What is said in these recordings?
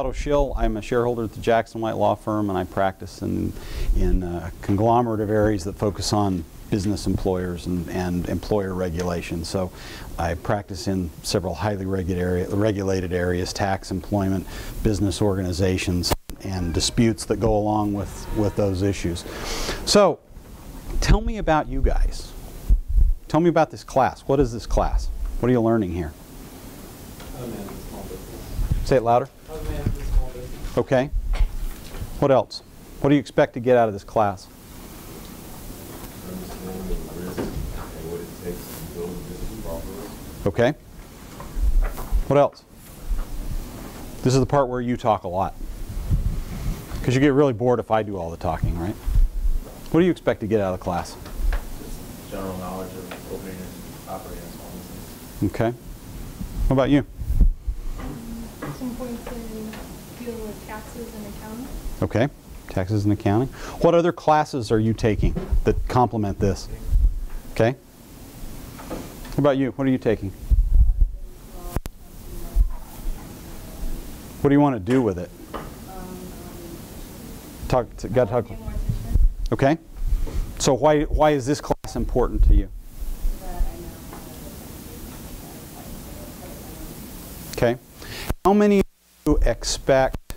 Otto Shill. I'm a shareholder at the Jackson White Law Firm, and I practice in, in uh, conglomerate of areas that focus on business employers and, and employer regulation. So I practice in several highly regulated, regulated areas, tax, employment, business organizations, and disputes that go along with, with those issues. So tell me about you guys. Tell me about this class. What is this class? What are you learning here? Say it louder. Okay. What else? What do you expect to get out of this class? Okay. What else? This is the part where you talk a lot. Because you get really bored if I do all the talking, right? What do you expect to get out of the class? General knowledge of opening and operating a small business. Okay. What about you? Some points in dealing with taxes and accounting. Okay. Taxes and accounting. What other classes are you taking that complement this? Okay. What about you? What are you taking? What do you want to do with it? Talk to, got to talk. Okay. So why why is this class important to you? Okay. How many of you expect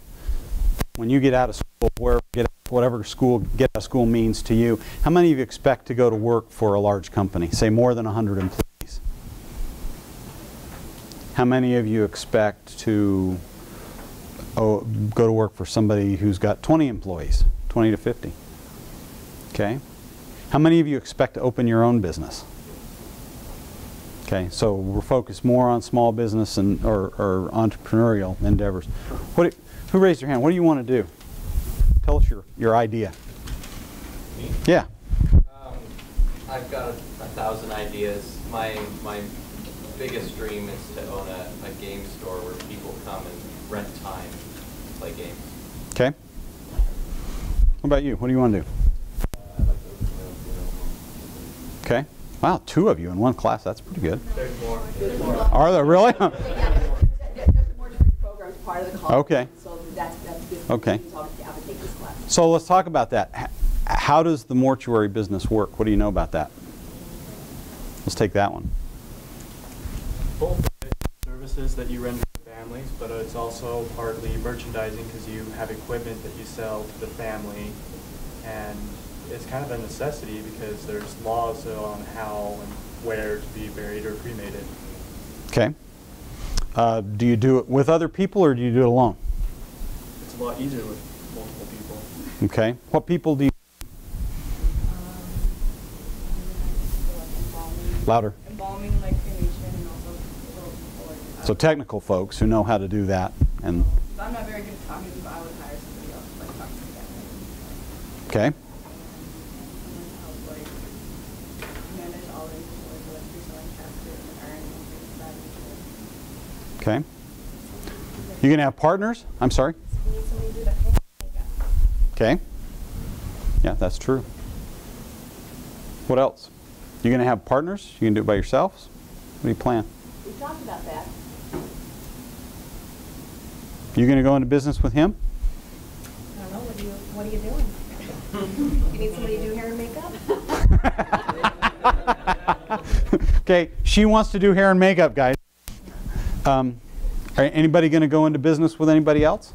when you get out of school, where get whatever school get out of school means to you, how many of you expect to go to work for a large company, say more than 100 employees? How many of you expect to oh, go to work for somebody who's got 20 employees, 20 to 50? Okay. How many of you expect to open your own business? Okay, so we're focused more on small business and or, or entrepreneurial endeavors. What, who raised your hand? What do you want to do? Tell us your, your idea. Me? Yeah. Um, I've got a, a thousand ideas. My my biggest dream is to own a, a game store where people come and rent time to play games. Okay. What about you? What do you want to do? Okay. Wow, two of you in one class. That's pretty good. There's more. Are there really? Yeah, that's the mortuary program part of the college. Okay. So that's, that's good. Okay. So I would take this class. so let's talk about that. How does the mortuary business work? What do you know about that? Let's take that one. both services that you render to families, but it's also partly merchandising because you have equipment that you sell to the family. And it's kind of a necessity because there's laws on how and where to be buried or cremated. Okay. Uh, do you do it with other people or do you do it alone? It's a lot easier with multiple people. Okay. What people do you louder? Embalming, like cremation, and also like. Uh, so technical folks who know how to do that and But I'm not very good at talking to people. I would hire somebody else to like talk to them. okay. And then help like manage all the like electricity and casket and iron and things like that. Okay. You going to have partners? I'm sorry? Okay. Yeah, that's true. What else? You going to have partners? You going to do it by yourselves? What do you plan? We talked about that. You going to go into business with him? I don't know, what are you, what are you doing? You need somebody to do hair and makeup? okay, she wants to do hair and makeup, guys. Um, are anybody going to go into business with anybody else?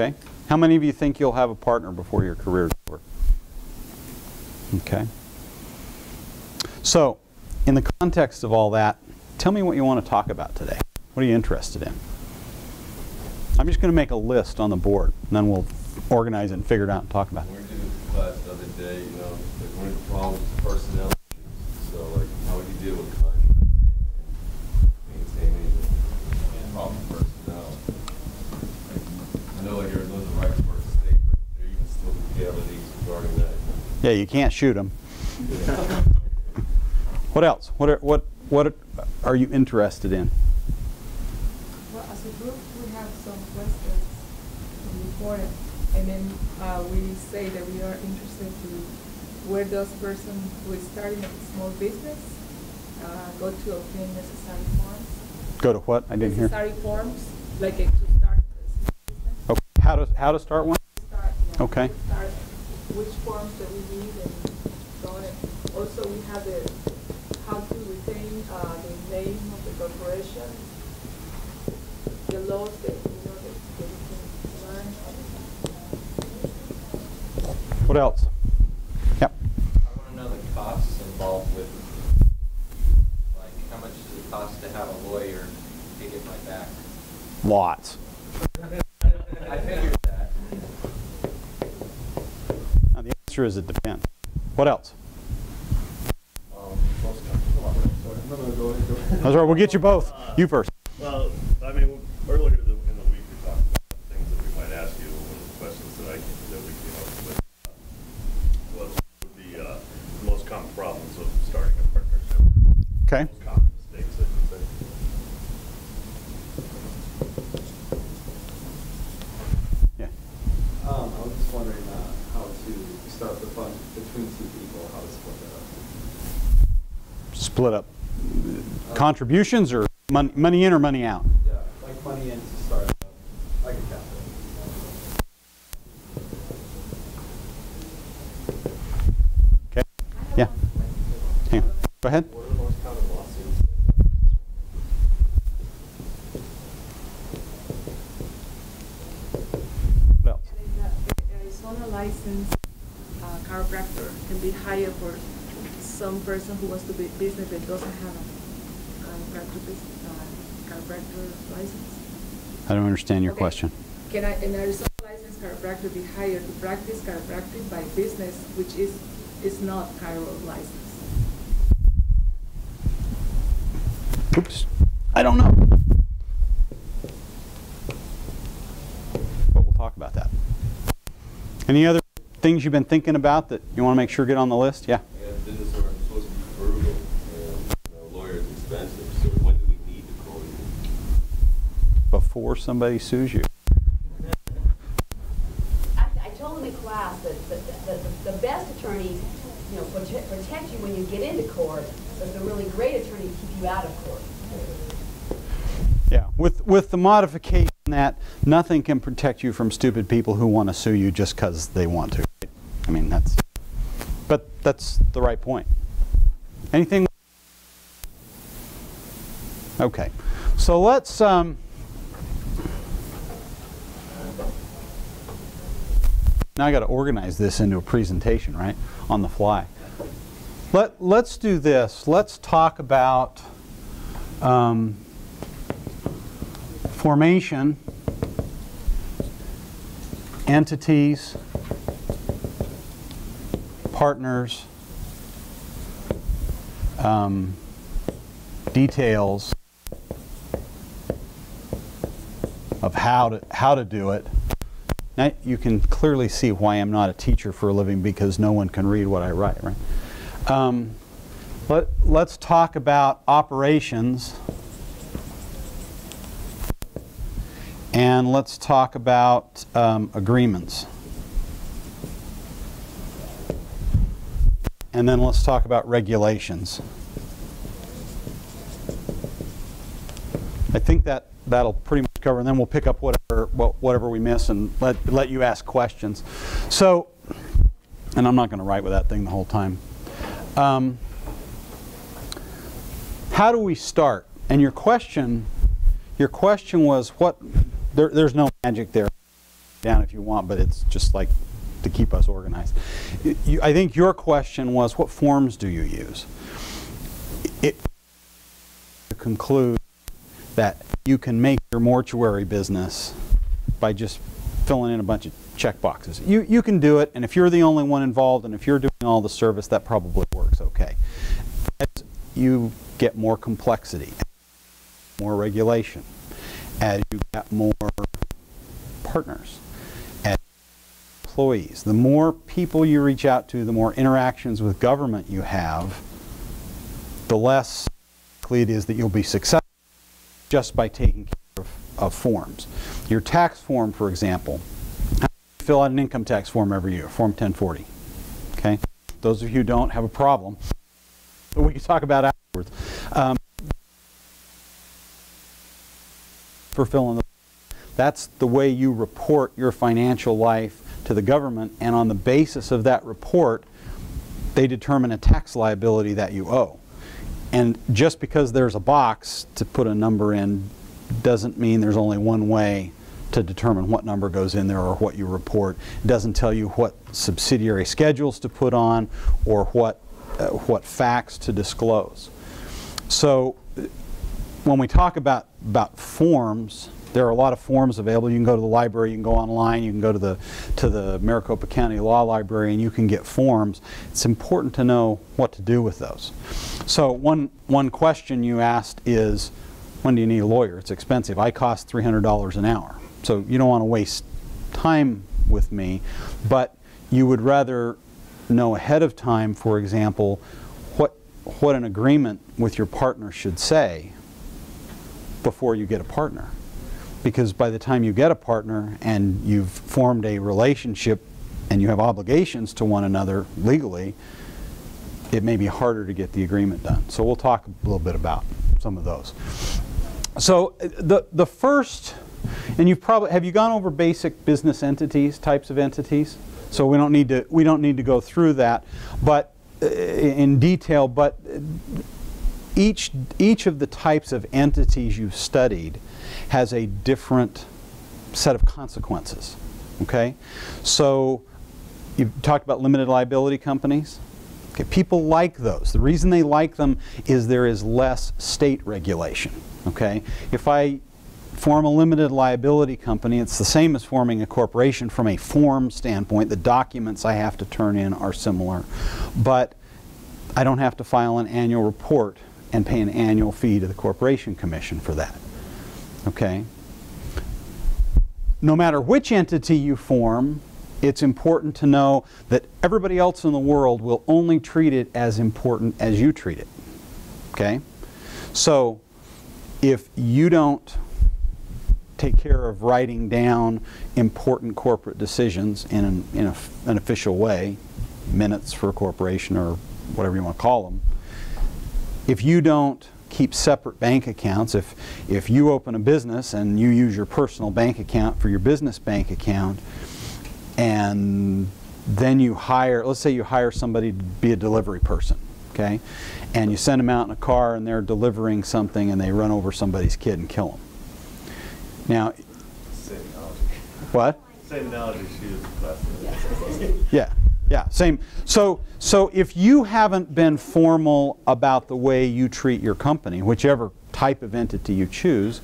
Okay. How many of you think you'll have a partner before your career is over? Okay. So, in the context of all that, tell me what you want to talk about today. What are you interested in? I'm just going to make a list on the board, and then we'll organize it and figure it out and talk about it. We did this class the other day, you know, like one of the problems Yeah, you can't shoot them. What else? What are, what what are you interested in? Well, as a group, we have some questions from the board, and then uh, we say that we are interested to where does person who is starting a small business uh, go to obtain necessary forms? Go to what? I didn't hear. Necessary forms, like uh, to start the system. Okay. How to, how to start one? Start, yeah, Okay. to Start, which forms that we need and so on. Also, we have the, how to retain, uh, the name of the corporation, the laws that, you know, that, that we can learn. What else? Yep. I want to know the costs involved with, like, how much does it cost to have a lawyer to get my back? Lots. I figured answer is it depends. What else? Um, most com- hold on, sorry, no, no, go ahead, go ahead. That's right. We'll get you both. You first. Well, I mean, earlier in the, in the week, we talked about things that we might ask you, one of the questions that I, that we came up with uh, was, would be, uh, the most common problems of starting a partnership. Okay. Most common mistakes, I should say. Yeah. Um, I was just wondering, uh, how to start the fund between two people, how to split that up. Split up contributions or money, money in or money out? Yeah, like money in to start, uh, like a capital. Okay. Yeah. Hang on. Go ahead. What are the most common lawsuits? What else? License uh, chiropractor can be hired for some person who wants to be business that doesn't have a chiropractor business, uh, chiropractor license. I don't understand your Okay. question. Can I, an Arizona licensed chiropractor be hired to practice chiropractic by business which is, is not chiro licensed? Oops. I don't know. But we'll talk about that. Any other things you've been thinking about that you want to make sure get on the list? Yeah. And business owners are supposed to be frugal, and you know, lawyer is expensive, so when do we need to call you? Before somebody sues you. I, I told them in class that, that the, the best attorneys, you know, protect, protect you when you get into court, but the really great attorneys keep you out of court. Yeah. With with the modification that nothing can protect you from stupid people who want to sue you just because they want to. I mean that's. But that's the right point. Anything? Okay. So let's. Um, now I got to organize this into a presentation, right? On the fly. Let Let's do this. Let's talk about. Um, formation, entities, partners, um, details of how to how to do it. Now you can clearly see why I'm not a teacher for a living because no one can read what I write, right? Um, let, let's talk about operations. And let's talk about um, agreements. And then let's talk about regulations. I think that that'll pretty much cover, and then we'll pick up whatever whatever we miss and let let you ask questions. So, and I'm not going to write with that thing the whole time. Um, how do we start? And your question, your question was what? There, there's no magic there. Down if you want, but it's just like to keep us organized. You, I think your question was what forms do you use? It to conclude that you can make your mortuary business by just filling in a bunch of check boxes. You, you can do it, and if you're the only one involved and if you're doing all the service, that probably works okay. As you get more complexity, more regulation, as you get more partners, as employees, the more people you reach out to, the more interactions with government you have, the less likely it is that you'll be successful just by taking care of, of forms. Your tax form, for example, fill out an income tax form every year, Form 1040. Okay? Those of you who don't have a problem, but we can talk about afterwards. Um, for fill in the that's the way you report your financial life to the government, and on the basis of that report, they determine a tax liability that you owe. And just because there's a box to put a number in doesn't mean there's only one way to determine what number goes in there or what you report. It doesn't tell you what subsidiary schedules to put on or what, uh, what facts to disclose. So when we talk about, about forms, there are a lot of forms available. You can go to the library, you can go online, you can go to the, to the Maricopa County Law Library and you can get forms. It's important to know what to do with those. So one, one question you asked is, when do you need a lawyer? It's expensive. I cost $300 an hour. So you don't want to waste time with me, but you would rather know ahead of time, for example, what, what an agreement with your partner should say before you get a partner. Because by the time you get a partner and you've formed a relationship and you have obligations to one another legally, it may be harder to get the agreement done. So we'll talk a little bit about some of those. So the, the first, and you've probably, have you gone over basic business entities, types of entities? So we don't need to, we don't need to go through that, but uh, in detail, but each, each of the types of entities you've studied has a different set of consequences, okay? So you've talked about limited liability companies. Okay, people like those. The reason they like them is there is less state regulation. Okay, if I form a limited liability company, it's the same as forming a corporation from a form standpoint. The documents I have to turn in are similar, but I don't have to file an annual report and pay an annual fee to the Corporation Commission for that. Okay? No matter which entity you form, it's important to know that everybody else in the world will only treat it as important as you treat it. Okay? So, if you don't take care of writing down important corporate decisions in an, in a, an official way, minutes for a corporation or whatever you want to call them, if you don't keep separate bank accounts, if, if you open a business and you use your personal bank account for your business bank account, and then you hire, let's say you hire somebody to be a delivery person, okay? And you send them out in a car and they're delivering something and they run over somebody's kid and kill them. Now, Same what? Same analogy she used last night. Yeah, yeah, same. So, so if you haven't been formal about the way you treat your company, whichever type of entity you choose,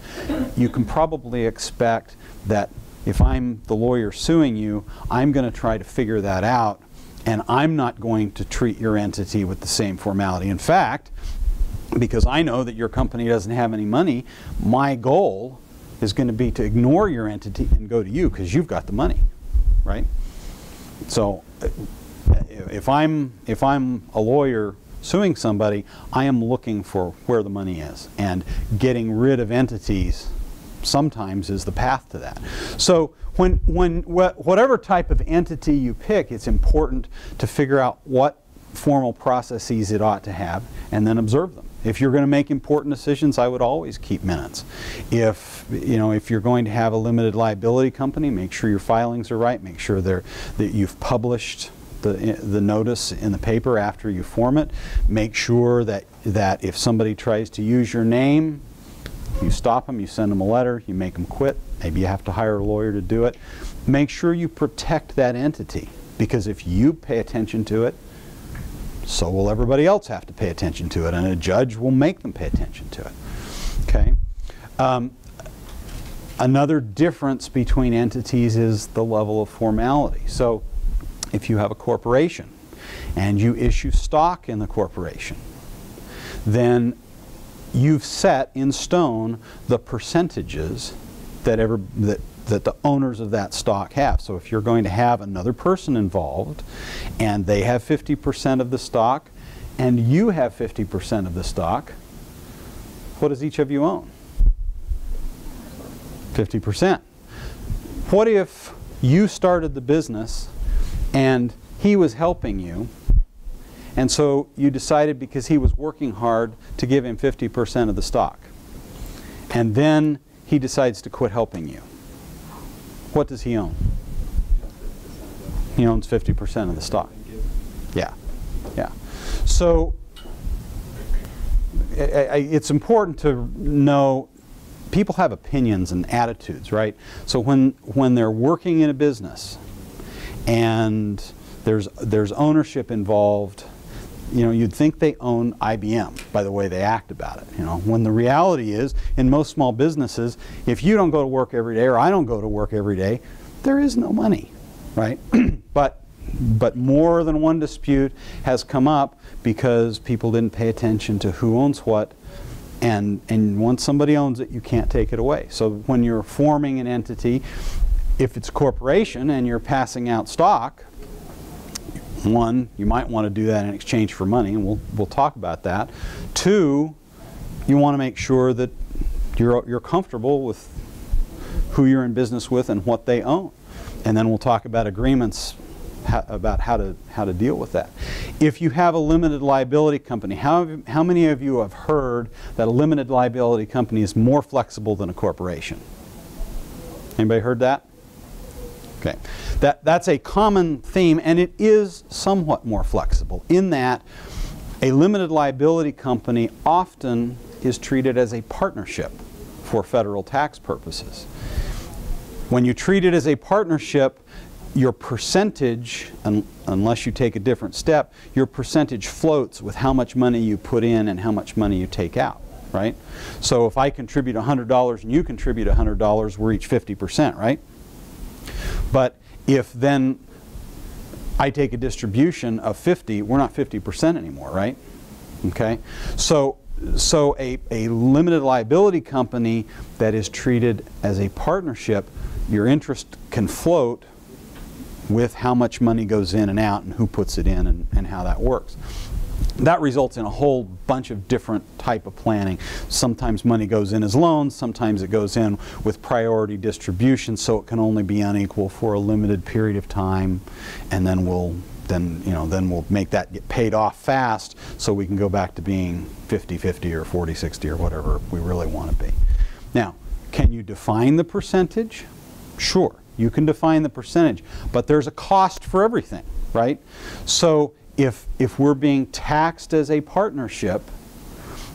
you can probably expect that if I'm the lawyer suing you, I'm going to try to figure that out, and I'm not going to treat your entity with the same formality. In fact, because I know that your company doesn't have any money, my goal is going to be to ignore your entity and go to you because you've got the money, right? So if I'm if I'm a lawyer suing somebody, I am looking for where the money is and getting rid of entities sometimes is the path to that. So when when wh whatever type of entity you pick, it's important to figure out what formal processes it ought to have and then observe them. If you're going to make important decisions, I would always keep minutes. If you know, if you're going to have a limited liability company, make sure your filings are right. Make sure they're, that you've published the the notice in the paper after you form it. Make sure that that if somebody tries to use your name, you stop them. You send them a letter. You make them quit. Maybe you have to hire a lawyer to do it. Make sure you protect that entity because if you pay attention to it, so will everybody else have to pay attention to it, and a judge will make them pay attention to it. Okay. Um, another difference between entities is the level of formality. So, if you have a corporation and you issue stock in the corporation, then you've set in stone the percentages that ever that that the owners of that stock have. So if you're going to have another person involved and they have 50% of the stock and you have 50% of the stock, what does each of you own? 50%. What if you started the business and he was helping you and so you decided because he was working hard to give him 50% of the stock. And then he decides to quit helping you, what does he own? He owns 50% of the stock. Yeah, yeah. So I- I- it's important to know people have opinions and attitudes, right? So when when they're working in a business and there's there's ownership involved, you know, you'd think they own IBM by the way they act about it, you know. When the reality is in most small businesses, if you don't go to work every day or I don't go to work every day, there is no money, right? but but more than one dispute has come up because people didn't pay attention to who owns what and and once somebody owns it you can't take it away so when you're forming an entity if it's a corporation and you're passing out stock one you might want to do that in exchange for money and we'll we'll talk about that two you want to make sure that you're you're comfortable with who you're in business with and what they own and then we'll talk about agreements about how to how to deal with that. If you have a limited liability company, how how many of you have heard that a limited liability company is more flexible than a corporation? Anybody heard that? Okay, that that's a common theme, and it is somewhat more flexible in that a limited liability company often is treated as a partnership for federal tax purposes. When you treat it as a partnership, your percentage, un unless you take a different step, your percentage floats with how much money you put in and how much money you take out, right? So if I contribute $100 and you contribute $100, we're each 50%, right? But if then I take a distribution of 50, we're not 50% anymore, right? Okay? So so a, a limited liability company that is treated as a partnership, your interest can float with how much money goes in and out and who puts it in and, and how that works. That results in a whole bunch of different type of planning. Sometimes money goes in as loans, sometimes it goes in with priority distribution so it can only be unequal for a limited period of time and then we'll then you know then we'll make that get paid off fast so we can go back to being 50-50 or 40-60 or whatever we really want to be. Now, can you define the percentage? Sure. You can define the percentage, but there's a cost for everything, right? So if, if we're being taxed as a partnership,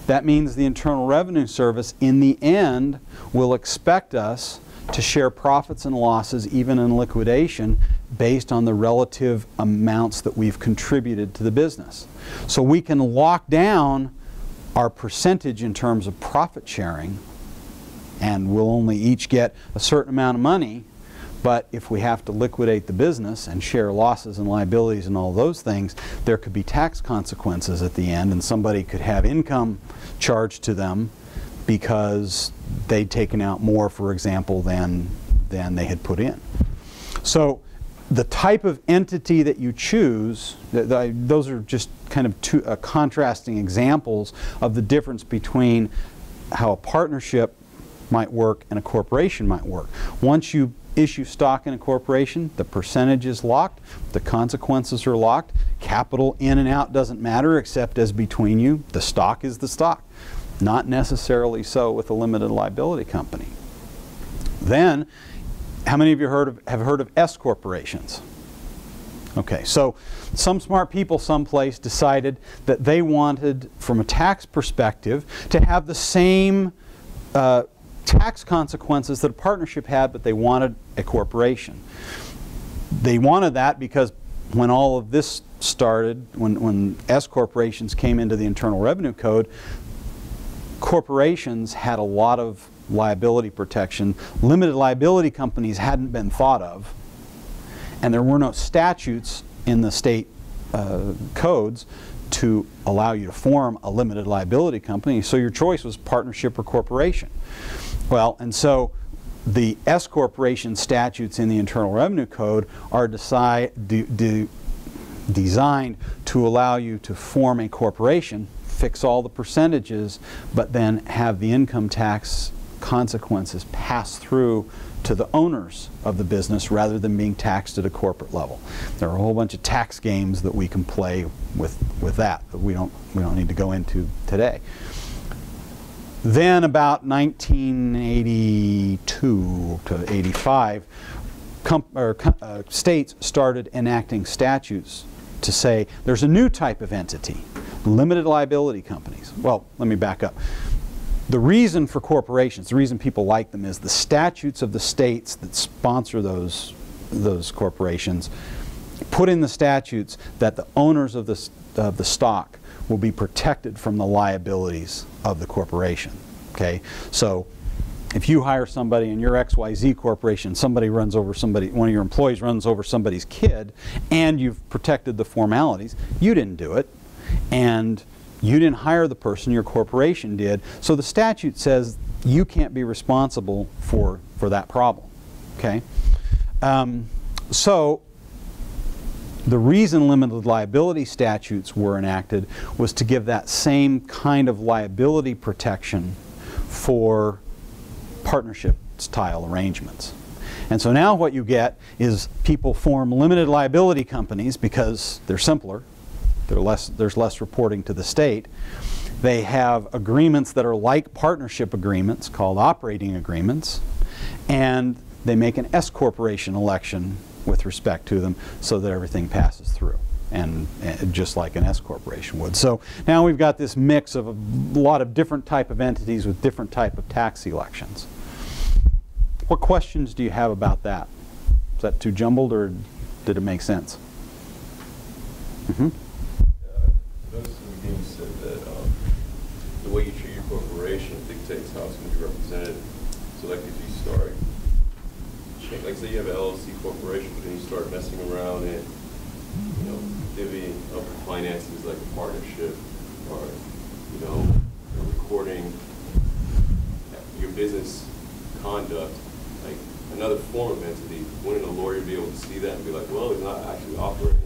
that means the Internal Revenue Service in the end will expect us to share profits and losses even in liquidation based on the relative amounts that we've contributed to the business. So we can lock down our percentage in terms of profit sharing and we'll only each get a certain amount of money but if we have to liquidate the business and share losses and liabilities and all those things, there could be tax consequences at the end and somebody could have income charged to them because they'd taken out more, for example, than, than they had put in. So the type of entity that you choose, th th those are just kind of two uh, contrasting examples of the difference between how a partnership might work and a corporation might work. Once you issue stock in a corporation, the percentage is locked, the consequences are locked, capital in and out doesn't matter except as between you, the stock is the stock. Not necessarily so with a limited liability company. Then, how many of you heard of, have heard of S corporations? Okay, so some smart people someplace decided that they wanted, from a tax perspective, to have the same uh, tax consequences that a partnership had, but they wanted a corporation. They wanted that because when all of this started, when, when S corporations came into the Internal Revenue Code, corporations had a lot of liability protection. Limited liability companies hadn't been thought of, and there were no statutes in the state uh, codes to allow you to form a limited liability company, so your choice was partnership or corporation. Well, and so the S corporation statutes in the Internal Revenue Code are decide, do, do, designed to allow you to form a corporation, fix all the percentages, but then have the income tax consequences pass through to the owners of the business rather than being taxed at a corporate level. There are a whole bunch of tax games that we can play with, with that that we don't, we don't need to go into today. Then about 1982 to 85, com- or, uh, states started enacting statutes to say there's a new type of entity, limited liability companies. Well, let me back up. The reason for corporations, the reason people like them is the statutes of the states that sponsor those, those corporations put in the statutes that the owners of the, of the stock will be protected from the liabilities of the corporation. Okay? So if you hire somebody in your XYZ corporation, somebody runs over somebody, one of your employees runs over somebody's kid, and you've protected the formalities, you didn't do it. And you didn't hire the person, your corporation did. So the statute says you can't be responsible for, for that problem. Okay? Um, so the reason limited liability statutes were enacted was to give that same kind of liability protection for partnership style arrangements. And so now what you get is people form limited liability companies because they're simpler, they're less, there's less reporting to the state. They have agreements that are like partnership agreements called operating agreements, and they make an S corporation election with respect to them so that everything passes through. And, and just like an S corporation would. So now we've got this mix of a lot of different type of entities with different type of tax elections. What questions do you have about that? Is that too jumbled or did it make sense? hmm beginning you said that um, the way you treat your corporation dictates how it's going to be represented. So like if you start, cha- like say you have an LLC corporation, but then you start messing around and, you know, divvying up finances like a partnership or, you know, recording your business conduct, like another form of entity, wouldn't a lawyer be able to see that and be like, well, it's not actually operating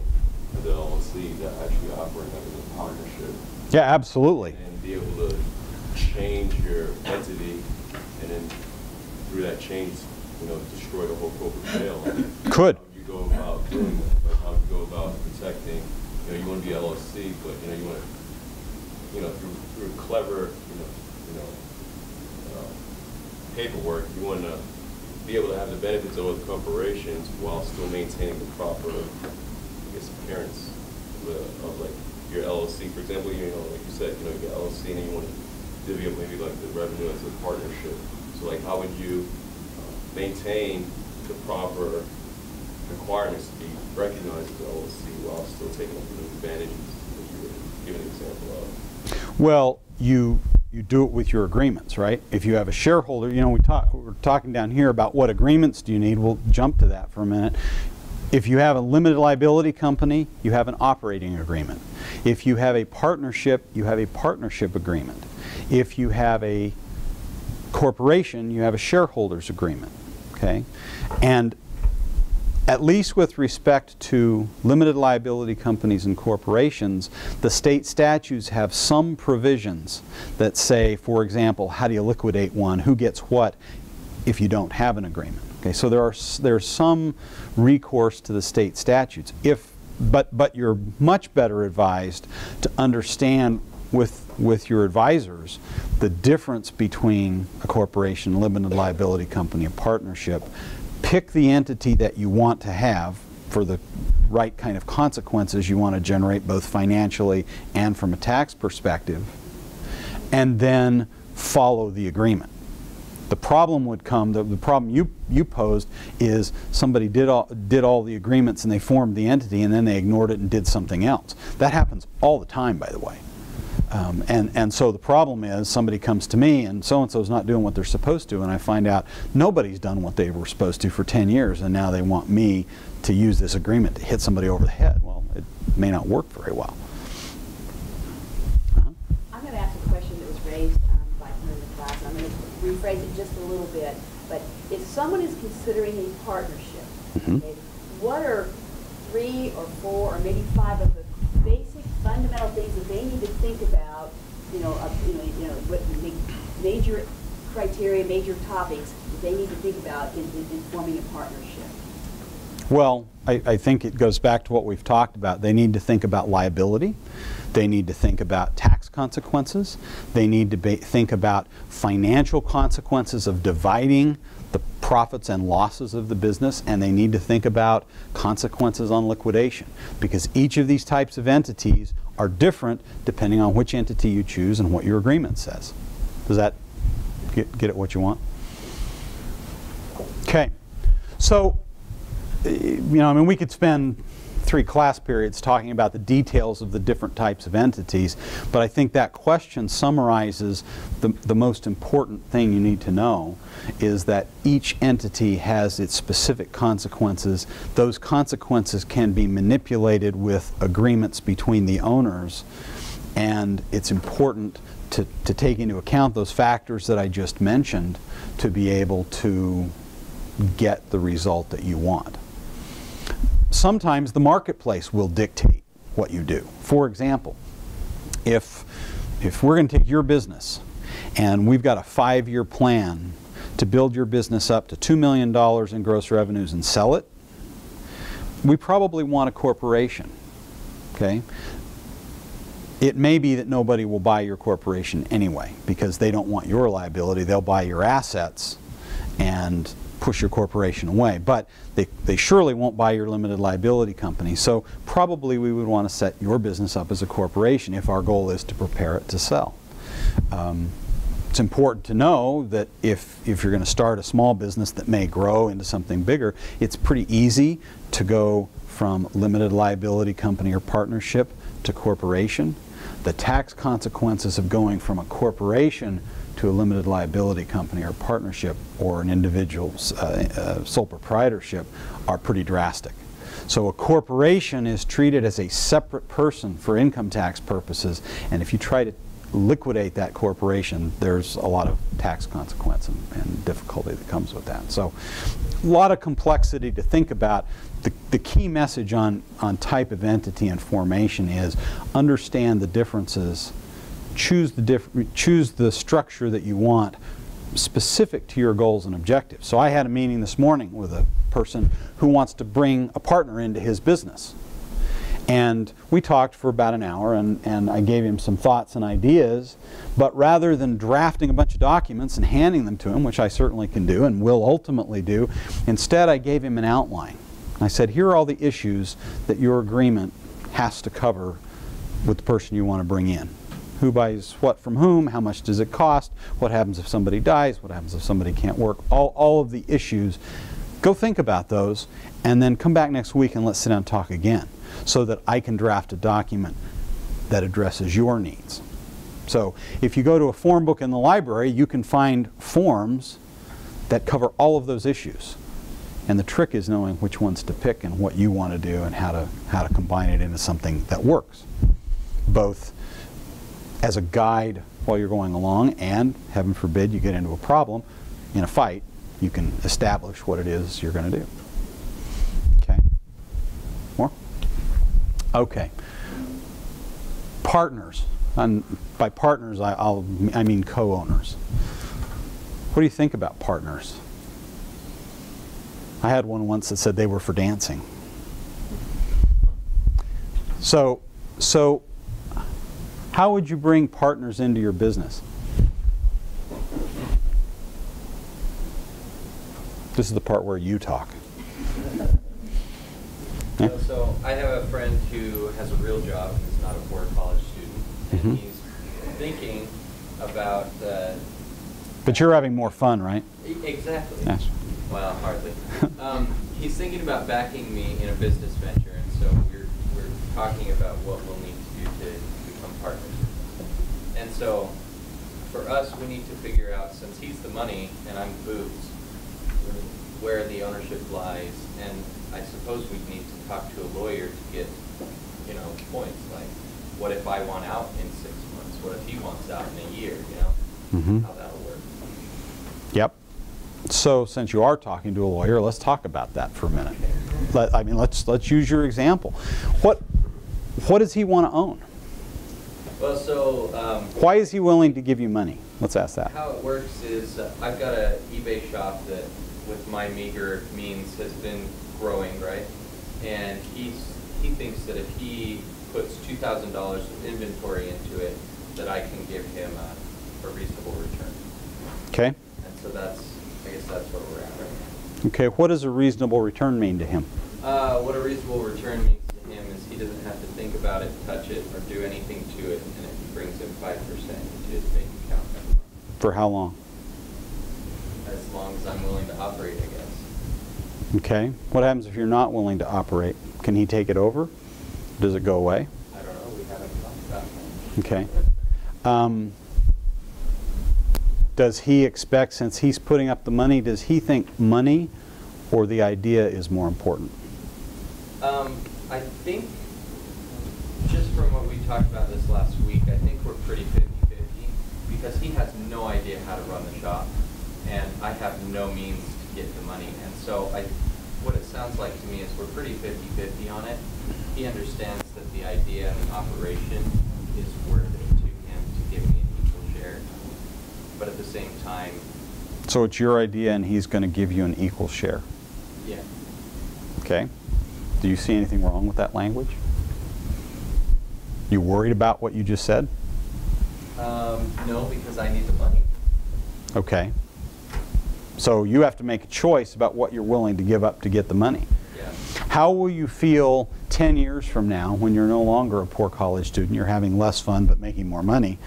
as an LLC, they're actually operating as a partnership? Yeah, absolutely. And be able to change your entity and then through that change, you know, destroy the whole corporate veil. Could. How you go about doing that? Like how you go about protecting, you know, you want to be LLC, but, you know, you want to, you know, through, through clever, you know, you know, uh, paperwork, you want to be able to have the benefits of other corporations while still maintaining the proper, I guess, appearance of, the- of like your LLC. For example, you know, like you said, you know, you get LLC and you want to divvy up maybe like the revenue as a partnership. So like, how would you uh, maintain the proper requirements to be recognized as LLC while still taking the advantages that you were giving an example of? Well, you you do it with your agreements, right? If you have a shareholder, you know, we talk we're talking down here about what agreements do you need. We'll jump to that for a minute. If you have a limited liability company, you have an operating agreement. If you have a partnership, you have a partnership agreement. If you have a corporation, you have a shareholders agreement. Okay? And at least with respect to limited liability companies and corporations, the state statutes have some provisions that say, for example, how do you liquidate one, who gets what if you don't have an agreement. Okay, so there are there's some recourse to the state statutes. If but but you're much better advised to understand with with your advisors the difference between a corporation, limited liability company, a partnership. Pick the entity that you want to have for the right kind of consequences you want to generate both financially and from a tax perspective and then follow the agreement. The problem would come, the, the problem you, you posed is somebody did all, did all the agreements and they formed the entity and then they ignored it and did something else. That happens all the time, by the way. Um, and, and so the problem is somebody comes to me and so-and-so's not doing what they're supposed to and I find out nobody's done what they were supposed to for 10 years and now they want me to use this agreement to hit somebody over the head. Well, it may not work very well. Uh-huh. I'm going to ask a question that was raised um, by in the class. I'm going to rephrase it just a little bit. But if someone is considering a partnership, Mhm. okay, what are three or four or maybe five of the fundamental things that they need to think about? You know, of, you know, you know, what ma- major criteria, major topics that they need to think about in, in, in forming a partnership. Well, I, I think it goes back to what we've talked about. They need to think about liability. They need to think about tax consequences. They need to think about financial consequences of dividing the profits and losses of the business, and they need to think about consequences on liquidation because each of these types of entities are different depending on which entity you choose and what your agreement says. Does that get, get at what you want? Okay. So, uh, you know, I mean, we could spend three class periods talking about the details of the different types of entities, but I think that question summarizes the, the most important thing you need to know is that each entity has its specific consequences. Those consequences can be manipulated with agreements between the owners, and it's important to, to take into account those factors that I just mentioned to be able to get the result that you want sometimes the marketplace will dictate what you do. For example, if, if we're going to take your business and we've got a five-year plan to build your business up to $2 million in gross revenues and sell it, we probably want a corporation. Okay? It may be that nobody will buy your corporation anyway because they don't want your liability. They'll buy your assets and push your corporation away. But they, they surely won't buy your limited liability company. So probably we would want to set your business up as a corporation if our goal is to prepare it to sell. Um, it's important to know that if, if you're going to start a small business that may grow into something bigger, it's pretty easy to go from limited liability company or partnership to corporation. The tax consequences of going from a corporation to a limited liability company or partnership or an individual's uh, uh, sole proprietorship are pretty drastic. So a corporation is treated as a separate person for income tax purposes, and if you try to liquidate that corporation, there's a lot of tax consequence and, and, difficulty that comes with that. So a lot of complexity to think about. The, the key message on, on type of entity and formation is understand the differences choose the, choose the structure that you want specific to your goals and objectives. So I had a meeting this morning with a person who wants to bring a partner into his business. And we talked for about an hour and, and I gave him some thoughts and ideas, but rather than drafting a bunch of documents and handing them to him, which I certainly can do and will ultimately do, instead I gave him an outline. I said, here are all the issues that your agreement has to cover with the person you want to bring in who buys what from whom, how much does it cost, what happens if somebody dies, what happens if somebody can't work, all, all of the issues. Go think about those and then come back next week and let's sit down and talk again so that I can draft a document that addresses your needs. So if you go to a form book in the library, you can find forms that cover all of those issues. And the trick is knowing which ones to pick and what you want to do and how to, how to combine it into something that works. Both as a guide while you're going along, and heaven forbid you get into a problem in a fight, you can establish what it is you're going to do. Okay? More? Okay. Partners. And by partners, I, I'll, I mean co-owners. What do you think about partners? I had one once that said they were for dancing. So, so how would you bring partners into your business? This is the part where you talk. Yeah. So, so, I have a friend who has a real job. He's not a poor college student, and mm -hmm. he's thinking about. Uh, but you're having more fun, right? Exactly. Yes. Well, hardly. um, he's thinking about backing me in a business venture, and so we're we're talking about what we'll need to do to partners. And so for us, we need to figure out, since he's the money and I'm booze, where the ownership lies. And I suppose we need to talk to a lawyer to get, you know, points like, what if I want out in six months? What if he wants out in a year? You know, mm -hmm. how that'll work. Yep. So since you are talking to a lawyer, let's talk about that for a minute. Let, I mean, let's let's use your example. What what does he want to own? Well, so... Um, Why is he willing to give you money? Let's ask that. How it works is uh, I've got an eBay shop that, with my meager means, has been growing, right? And he's, he thinks that if he puts $2,000 of inventory into it, that I can give him a, a reasonable return. Okay? And so that's, I guess that's where we're at right now. Okay, what does a reasonable return mean to him? Uh, what a reasonable return means to him is he doesn't have to think about it, touch it, or do anything to it, and it brings him five percent into his bank account. For how long? As long as I'm willing to operate, I guess. Okay. What happens if you're not willing to operate? Can he take it over? Does it go away? I don't know, we haven't talked about that. Okay. Um, does he expect, since he's putting up the money, does he think money or the idea is more important? Um, I think, just from what we talked about this last week, I think we're pretty 50-50 because he has no idea how to run the shop and I have no means to get the money. And so I, what it sounds like to me is we're pretty 50-50 on it. He understands that the idea and the operation is worth it to him to give me an equal share. But at the same time, So it's your idea and he's going to give you an equal share. yeah, Okay? Do you see anything wrong with that language? You worried about what you just said? um, no, because I need the money. Okay. So you have to make a choice about what you're willing to give up to get the money. Yeah. How will you feel 10 years from now when you're no longer a poor college student, you're having less fun but making more money,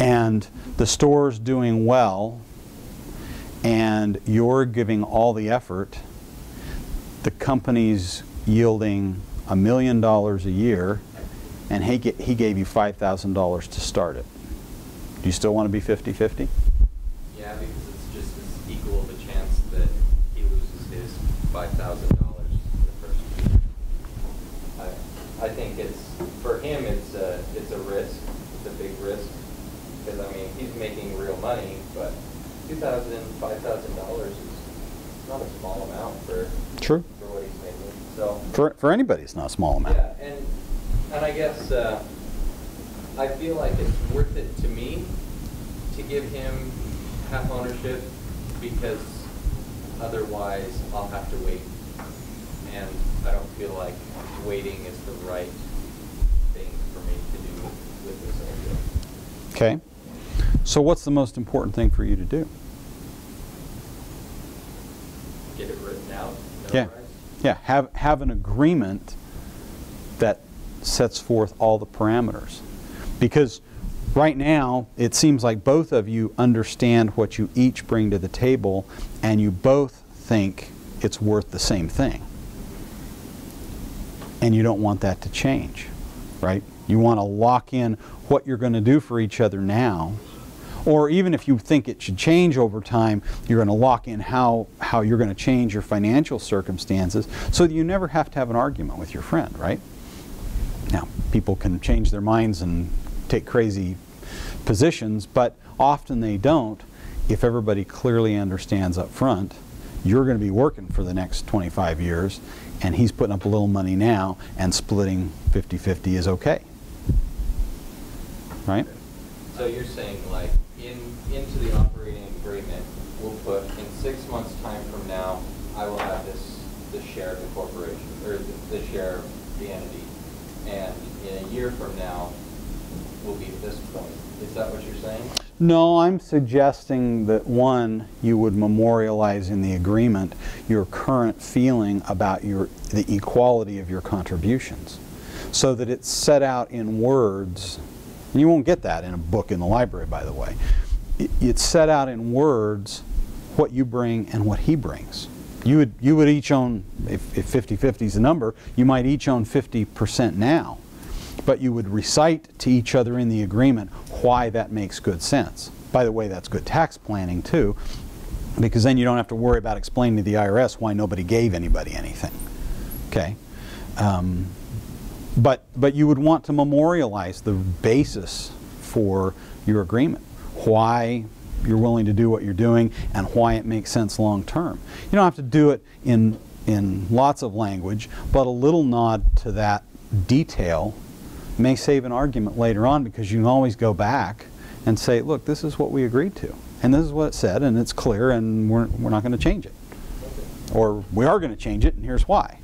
and the store's doing well, and you're giving all the effort, the company's yielding a million dollars a year, and he, he gave you $5,000 to start it? Do you still want to be 50-50? Yeah, because it's just as equal of a chance that he loses his five thousand dollars the first year. I, I think it's, for him, it's a, it's a risk, it's a big risk, because I mean, he's making real money, but two thousand, five thousand dollars is not a small amount for, True. for what he's making, so. For, for anybody, it's not a small amount. Yeah, and, I guess, uh, I feel like it's worth it to me to give him half ownership because otherwise I'll have to wait. And I don't feel like waiting is the right thing for me to do with this idea. Okay. So what's the most important thing for you to do? Get it written out, Yeah. Yeah, have, have an agreement sets forth all the parameters. Because right now, it seems like both of you understand what you each bring to the table and you both think it's worth the same thing. And you don't want that to change, right? You want to lock in what you're going to do for each other now. Or even if you think it should change over time, you're going to lock in how, how you're going to change your financial circumstances so that you never have to have an argument with your friend, right? Now, people can change their minds and take crazy positions, but often they don't if everybody clearly understands up front you're going to be working for the next 25 years and he's putting up a little money now and splitting 50-50 is okay. Right? So you're saying like in, into the operating agreement, we'll put in six months' time from now, I will have this, this share of the corporation, or the, the share of the entity. And in a year from now, we'll be at this point. Is that what you're saying? No, I'm suggesting that one, you would memorialize in the agreement your current feeling about your, the equality of your contributions so that it's set out in words. You won't get that in a book in the library, by the way. It- It's set out in words what you bring and what he brings. You would, you would each own, if, if 50-50 is the number, you might each own 50% now but you would recite to each other in the agreement why that makes good sense. By the way, that's good tax planning too, because then you don't have to worry about explaining to the IRS why nobody gave anybody anything. Okay? Um, but, but you would want to memorialize the basis for your agreement, why you're willing to do what you're doing and why it makes sense long term. You don't have to do it in, in lots of language, but a little nod to that detail may save an argument later on because you can always go back and say, look, this is what we agreed to. And this is what it said, and it's clear, and we're, we're not going to change it. Or we are going to change it, and here's why.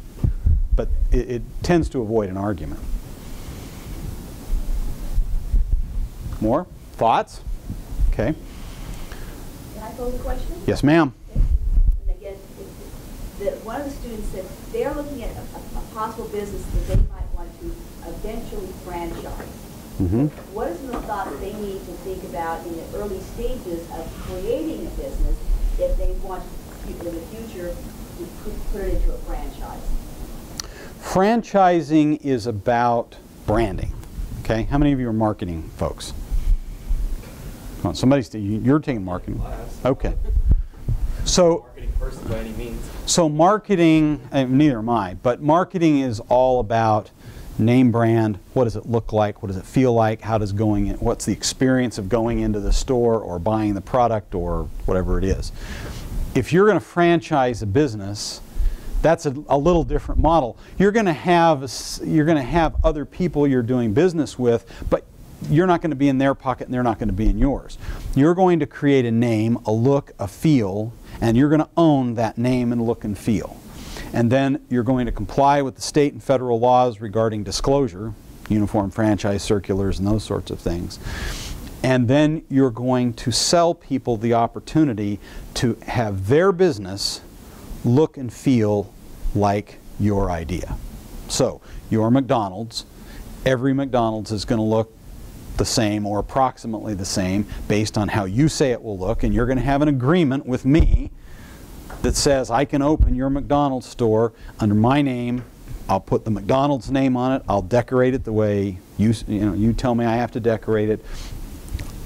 But it, it tends to avoid an argument. More? Thoughts? Okay. Can I pose a question? Yes, ma'am. And again, it- the, one of the students said they're looking at a, a- a possible business that they might want to eventually franchise. Mm-hmm. What is the thought they need to think about in the early stages of creating a business if they want to, in the future, to put, put it into a franchise? Franchising is about branding. Okay, how many of you are marketing folks? Come on, somebody's you're taking marketing. Class. Okay. So Marketing person by any means. so marketing, uh, neither am I, but marketing is all about name brand. What does it look like? What does it feel like? How does going in, what's the experience of going into the store or buying the product or whatever it is? If you're going to franchise a business, that's a, a little different model. You're going to have you're going to have other people you're doing business with, but you're not going to be in their pocket and they're not going to be in yours. You're going to create a name, a look, a feel, and you're going to own that name and look and feel. And then you're going to comply with the state and federal laws regarding disclosure, uniform franchise circulars and those sorts of things. And then you're going to sell people the opportunity to have their business look and feel like your idea. So, your McDonald's, every McDonald's is going to look the same or approximately the same based on how you say it will look, and you're going to have an agreement with me that says I can open your McDonald's store under my name. I'll put the McDonald's name on it. I'll decorate it the way you you know you tell me I have to decorate it.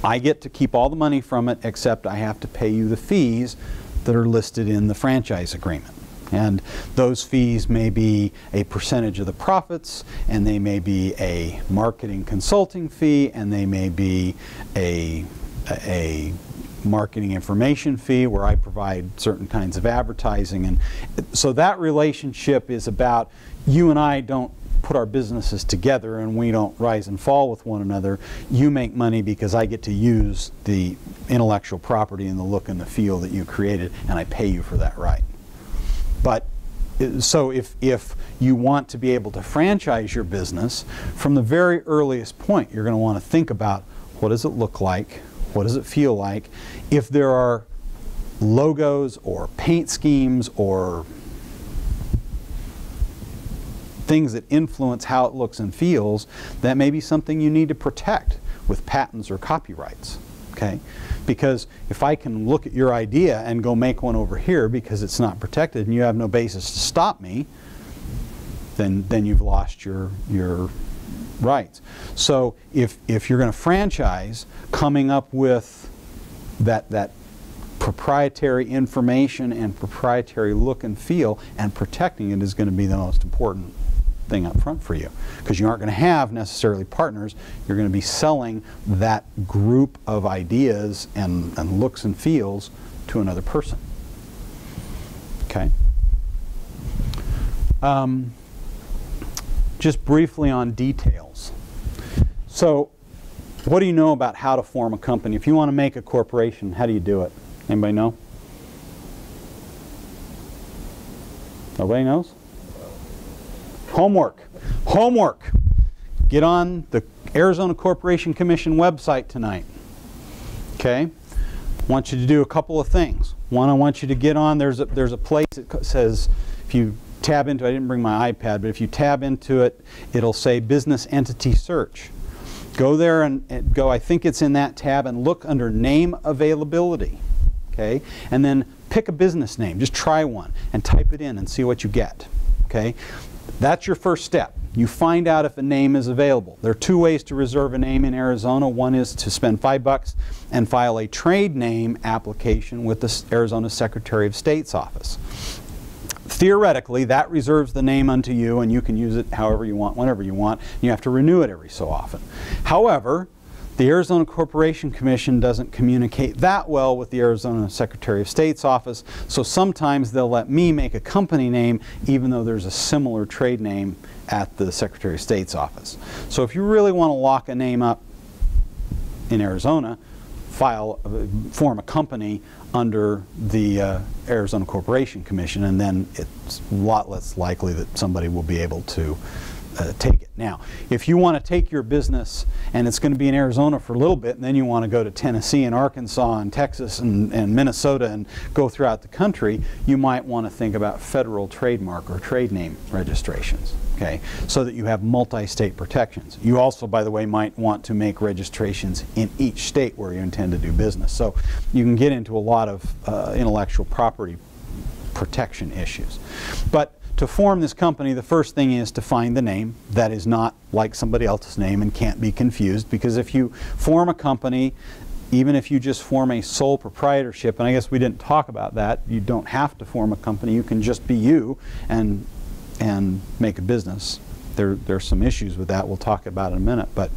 I get to keep all the money from it except I have to pay you the fees that are listed in the franchise agreement. And those fees may be a percentage of the profits, and they may be a marketing consulting fee, and they may be a, a marketing information fee where I provide certain kinds of advertising. And so that relationship is about you and I don't put our businesses together and we don't rise and fall with one another. You make money because I get to use the intellectual property and the look and the feel that you created, and I pay you for that right. But uh, so if, if you want to be able to franchise your business, from the very earliest point, you're going to want to think about what does it look like? What does it feel like? If there are logos or paint schemes or things that influence how it looks and feels, that may be something you need to protect with patents or copyrights. Okay? Because if I can look at your idea and go make one over here because it's not protected and you have no basis to stop me, then, then you've lost your, your rights. So if, if you're going to franchise, coming up with that, that proprietary information and proprietary look and feel and protecting it is going to be the most important thing up front for you. Because you aren't going to have necessarily partners. You're going to be selling that group of ideas and, and looks and feels to another person. Okay? Um, just briefly on details. So what do you know about how to form a company if you want to make a corporation how do you do it anybody know nobody knows Homework. Homework. Get on the Arizona Corporation Commission website tonight. Okay? I want you to do a couple of things. One, I want you to get on, there's a, there's a place that says, if you tab into, I didn't bring my iPad, but if you tab into it, it'll say Business Entity Search. Go there and, and go, I think it's in that tab, and look under Name Availability. Okay? And then pick a business name. Just try one and type it in and see what you get. Okay? That's your first step. You find out if a name is available. There are two ways to reserve a name in Arizona. One is to spend five bucks and file a trade name application with the Arizona Secretary of State's office. Theoretically, that reserves the name unto you, and you can use it however you want, whenever you want. You have to renew it every so often. However, the Arizona Corporation Commission doesn't communicate that well with the Arizona Secretary of State's office, so sometimes they'll let me make a company name even though there's a similar trade name at the Secretary of State's office. So if you really want to lock a name up in Arizona, file, uh, form a company under the uh, Arizona Corporation Commission, and then it's a lot less likely that somebody will be able to uh, take it. Now, if you want to take your business and it's going to be in Arizona for a little bit, and then you want to go to Tennessee and Arkansas and Texas and, and Minnesota and go throughout the country, you might want to think about federal trademark or trade name registrations. Okay, so that you have multi-state protections. You also, by the way, might want to make registrations in each state where you intend to do business. So you can get into a lot of uh, intellectual property protection issues. But to form this company, the first thing is to find the name that is not like somebody else's name and can't be confused because if you form a company, even if you just form a sole proprietorship, and I guess we didn't talk about that, you don't have to form a company, you can just be you and, and make a business. There, there's some issues with that we'll talk about in a minute, but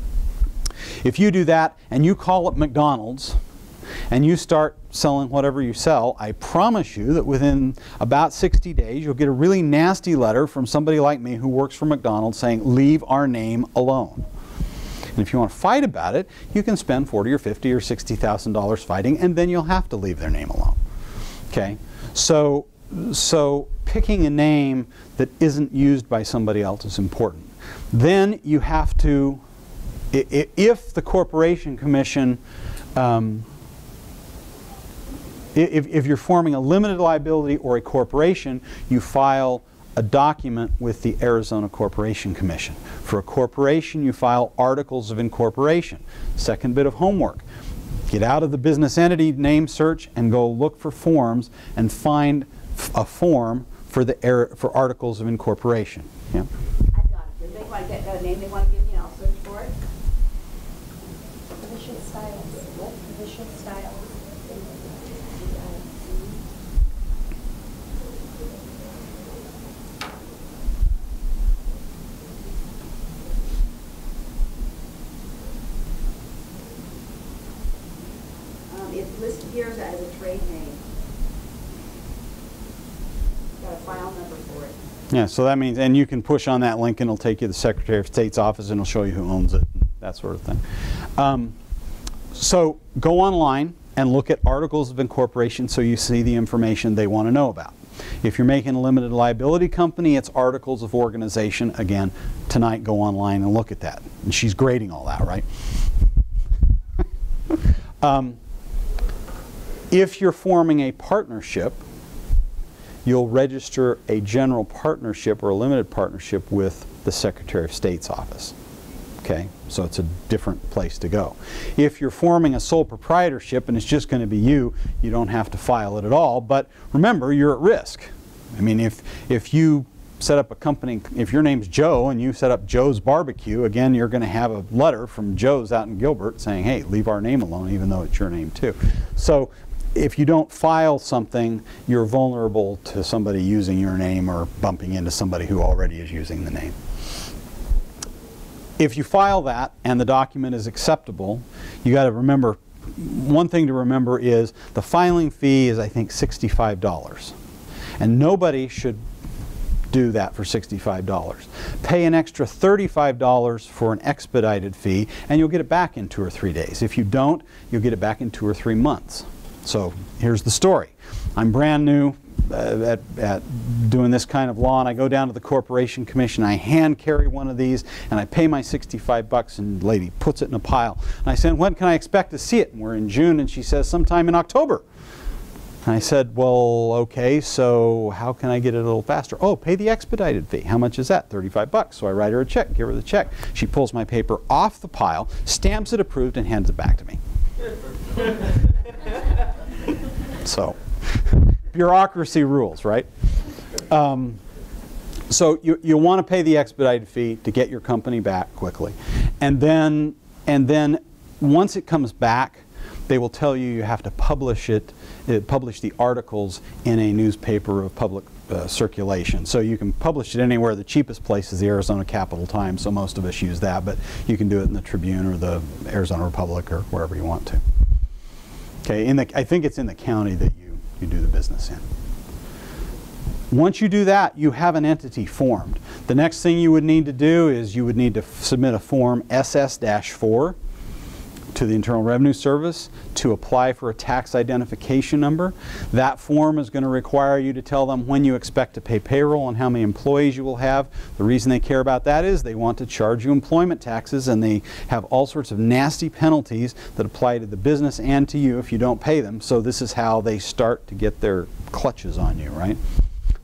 if you do that and you call up McDonald's, and you start selling whatever you sell, I promise you that within about 60 days you'll get a really nasty letter from somebody like me who works for McDonald's saying, leave our name alone. And if you want to fight about it, you can spend 40 or 50 or 60,000 dollars fighting, and then you'll have to leave their name alone. Okay, so so picking a name that isn't used by somebody else is important. Then you have to, if the Corporation Commission um, if, if you're forming a limited liability or a corporation, you file a document with the Arizona Corporation Commission. For a corporation, you file articles of incorporation. Second bit of homework. Get out of the business entity name search and go look for forms and find a form for the for articles of incorporation. Yeah. I've got it. If they want to get a name they want to give me, I'll search for it. Commission styles. What? Commission styles. Um, it's listed here as a trade name. Got file number for it. Yeah, so that means, and you can push on that link and it'll take you to the Secretary of State's office and it'll show you who owns it, that sort of thing. Um, so go online and look at articles of incorporation so you see the information they want to know about. If you're making a limited liability company, it's articles of organization. Again, tonight go online and look at that. And she's grading all that, right? um, if you're forming a partnership, you'll register a general partnership or a limited partnership with the Secretary of State's office. Okay, so it's a different place to go. If you're forming a sole proprietorship and it's just going to be you, you don't have to file it at all. But remember, you're at risk. I mean, if, if you set up a company, if your name's Joe and you set up Joe's Barbecue, again, you're going to have a letter from Joe's out in Gilbert saying, hey, leave our name alone, even though it's your name too. So if you don't file something, you're vulnerable to somebody using your name or bumping into somebody who already is using the name. If you file that and the document is acceptable, you got to remember, one thing to remember is the filing fee is I think $65. And nobody should do that for $65. Pay an extra $35 for an expedited fee and you'll get it back in two or three days. If you don't, you'll get it back in two or three months. So here's the story. I'm brand new uh, at, at, doing this kind of law and I go down to the Corporation Commission, I hand carry one of these and I pay my 65 bucks and the lady puts it in a pile. And I said, when can I expect to see it? And we're in June and she says, sometime in October. And I said, well, okay, so how can I get it a little faster? Oh, pay the expedited fee. How much is that? 35 bucks. So I write her a check, give her the check. She pulls my paper off the pile, stamps it approved, and hands it back to me. so, bureaucracy rules, right? Um, so you, you want to pay the expedited fee to get your company back quickly. And then, and then once it comes back, they will tell you you have to publish it, uh, publish the articles in a newspaper of public uh, circulation. So you can publish it anywhere. The cheapest place is the Arizona Capital Times, so most of us use that, but you can do it in the Tribune or the Arizona Republic or wherever you want to. Okay, in the, I think it's in the county that you, you do the business in. Once you do that, you have an entity formed. The next thing you would need to do is you would need to submit a form SS-4 to the Internal Revenue Service to apply for a tax identification number. That form is going to require you to tell them when you expect to pay payroll and how many employees you will have. The reason they care about that is they want to charge you employment taxes and they have all sorts of nasty penalties that apply to the business and to you if you don't pay them. So this is how they start to get their clutches on you, right?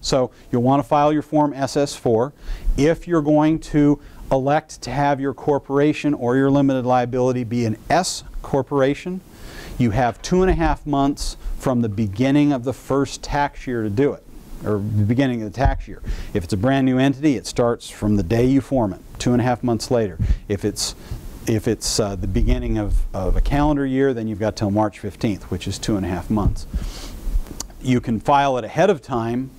So you'll want to file your Form SS4. If you're going to elect to have your corporation or your limited liability be an S corporation, you have two and a half months from the beginning of the first tax year to do it, or the beginning of the tax year. If it's a brand new entity, it starts from the day you form it, two and a half months later. If it's if it's uh, the beginning of, of a calendar year, then you've got till March 15th, which is two and a half months. You can file it ahead of time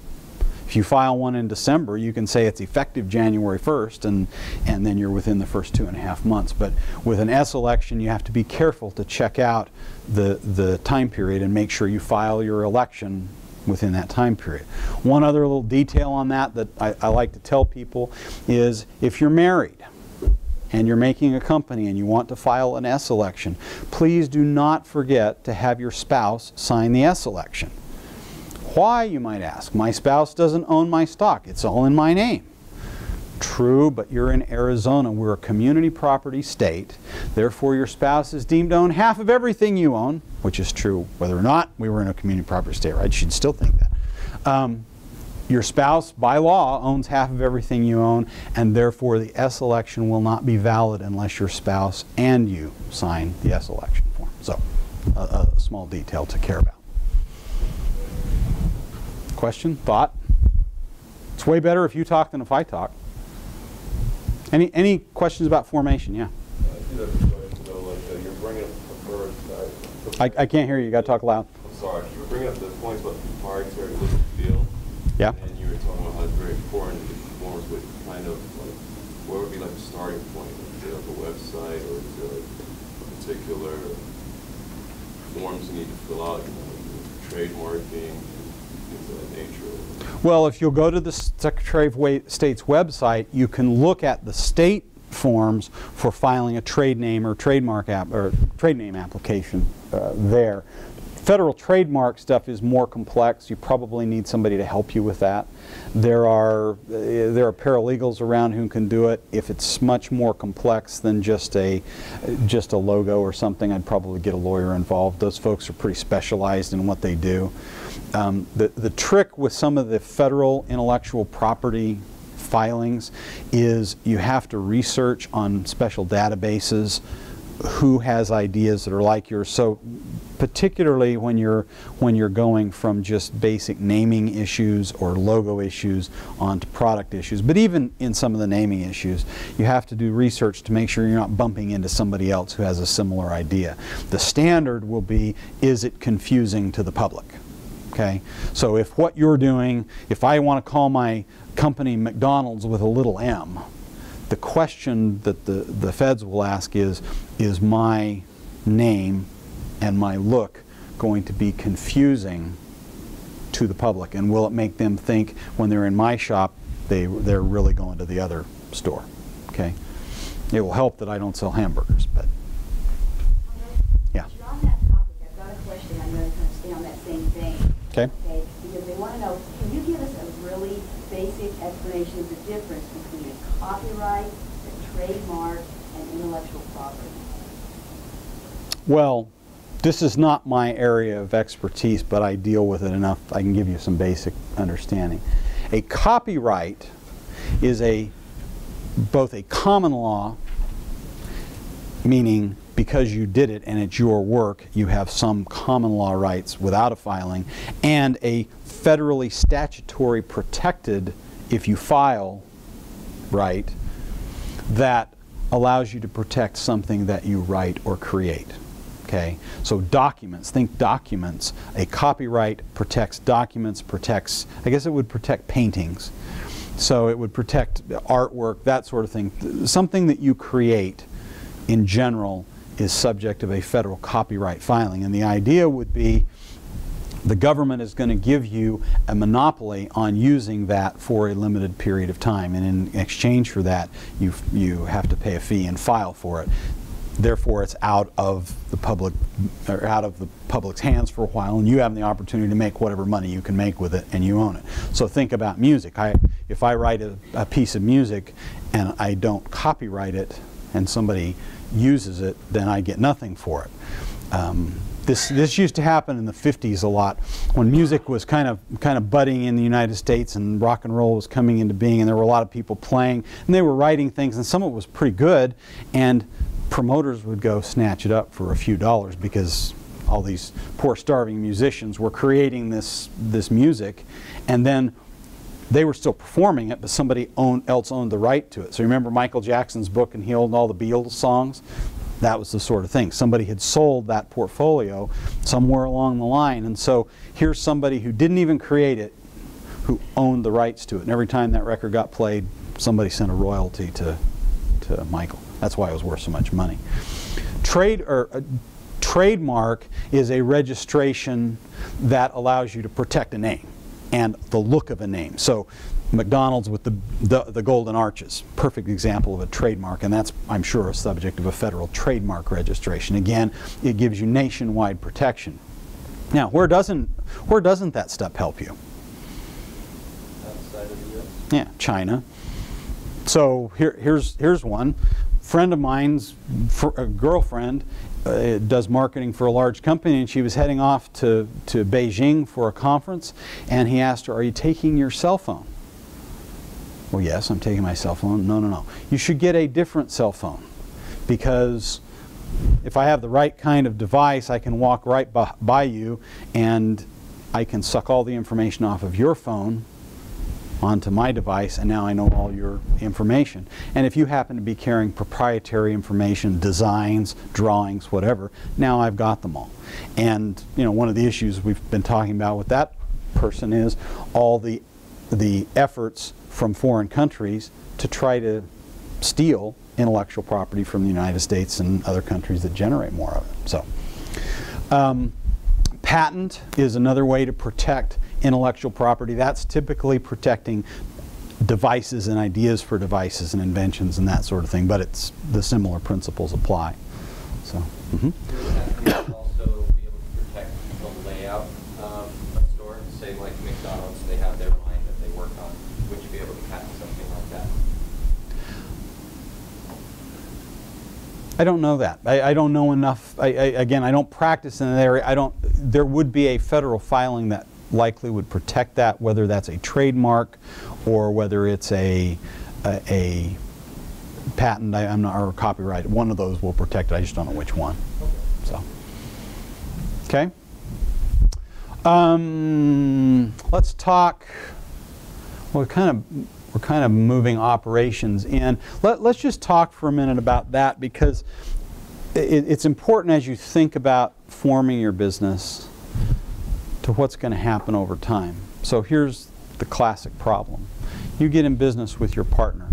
if you file one in December, you can say it's effective January 1st, and, and then you're within the first two and a half months. But with an S election, you have to be careful to check out the, the time period and make sure you file your election within that time period. One other little detail on that that I, I like to tell people is if you're married, and you're making a company and you want to file an S election, please do not forget to have your spouse sign the S election. Why, you might ask? My spouse doesn't own my stock. It's all in my name. True, but you're in Arizona. We're a community property state. Therefore, your spouse is deemed to own half of everything you own, which is true whether or not we were in a community property state, right? Should still think that. Um, your spouse, by law, owns half of everything you own, and therefore the S election will not be valid unless your spouse and you sign the S election form. So, a, a small detail to care about. Question? Thought? It's way better if you talk than if I talk. Any any questions about formation? Yeah. I do have a question though, like, uh, you're bringing up preferred, I, can't hear you. You got to talk loud. I'm sorry, you were bringing up the points about the proprietary look and feel. Yeah. And you were talking about how it's very important to conforms with kind of like, what would be like the starting point? Is it like a website or is it like particular forms you need to fill out, you know, trademarking, things of that nature? Well, if you'll go to the Secretary of State's website, you can look at the state forms for filing a trade name or trademark app or trade name application uh, there. Federal trademark stuff is more complex. You probably need somebody to help you with that. There are uh, there are paralegals around who can do it. If it's much more complex than just a just a logo or something, I'd probably get a lawyer involved. Those folks are pretty specialized in what they do. Um, the the trick with some of the federal intellectual property filings is you have to research on special databases who has ideas that are like yours. So particularly when you're when you're going from just basic naming issues or logo issues onto product issues. But even in some of the naming issues, you have to do research to make sure you're not bumping into somebody else who has a similar idea. The standard will be is it confusing to the public? Okay? So if what you're doing, if I want to call my company McDonald's with a little m, the question that the, the feds will ask is, is my name and my look going to be confusing to the public? And will it make them think when they're in my shop, they, they're really going to the other store? Okay? It will help that I don't sell hamburgers, but yeah. On that topic, I've got a question, I'm going to kind of stay on that same vein. Okay. Okay, because they want to know, can you give us a really basic explanation of the difference between a copyright, a trademark, and intellectual property? Well, this is not my area of expertise, but I deal with it enough. I can give you some basic understanding. A copyright is a both a common law, meaning because you did it and it's your work, you have some common law rights without a filing, and a federally statutory protected, if you file, right, that allows you to protect something that you write or create. Okay, so documents, think documents. A copyright protects documents, protects, I guess it would protect paintings. So it would protect artwork, that sort of thing. Something that you create in general is subject of a federal copyright filing. And the idea would be the government is going to give you a monopoly on using that for a limited period of time. And in exchange for that, you, you have to pay a fee and file for it. therefore it's out of the public or out of the public's hands for a while and you have the opportunity to make whatever money you can make with it and you own it so think about music I, if i write a, a piece of music and i don't copyright it and somebody uses it then i get nothing for it. Um, this, this used to happen in the 50s a lot when music was kind of kind of budding in the United States and rock and roll was coming into being and there were a lot of people playing and they were writing things and some of it was pretty good and promoters would go snatch it up for a few dollars because all these poor starving musicians were creating this this music and then they were still performing it, but somebody owned, else owned the right to it. So remember Michael Jackson's book and he owned all the Beatles songs? That was the sort of thing. Somebody had sold that portfolio somewhere along the line. And so here's somebody who didn't even create it, who owned the rights to it. And every time that record got played, somebody sent a royalty to, to Michael. That's why it was worth so much money. Trade or uh, trademark is a registration that allows you to protect a name and the look of a name. So McDonald's with the, the, the, golden arches, perfect example of a trademark, and that's, I'm sure, a subject of a federal trademark registration. Again, it gives you nationwide protection. Now, where doesn't, where doesn't that stuff help you? Outside of the U.S.? Yeah, China. So here, here's, here's one. Friend of mine's a uh, girlfriend uh, does marketing for a large company and she was heading off to, to Beijing for a conference and he asked her, are you taking your cell phone? Well, yes, I'm taking my cell phone. No, no, no. You should get a different cell phone because if I have the right kind of device, I can walk right by, by you and I can suck all the information off of your phone onto my device and now I know all your information. And if you happen to be carrying proprietary information, designs, drawings, whatever, now I've got them all. And you know, one of the issues we've been talking about with that person is all the the efforts from foreign countries to try to steal intellectual property from the United States and other countries that generate more of it. So, um, patent is another way to protect intellectual property. That's typically protecting devices and ideas for devices and inventions and that sort of thing, but it's the similar principles apply. So. Mm -hmm. I don't know that. I, I don't know enough. I, I, again, I don't practice in that area. I don't. There would be a federal filing that likely would protect that, whether that's a trademark or whether it's a a, a patent. I, am not or copyright. One of those will protect it. I just don't know which one. So, okay. Um, let's talk. Well, kind of we're kind of moving operations in. Let, us just talk for a minute about that because it, it's important as you think about forming your business to what's going to happen over time. So here's the classic problem. You get in business with your partner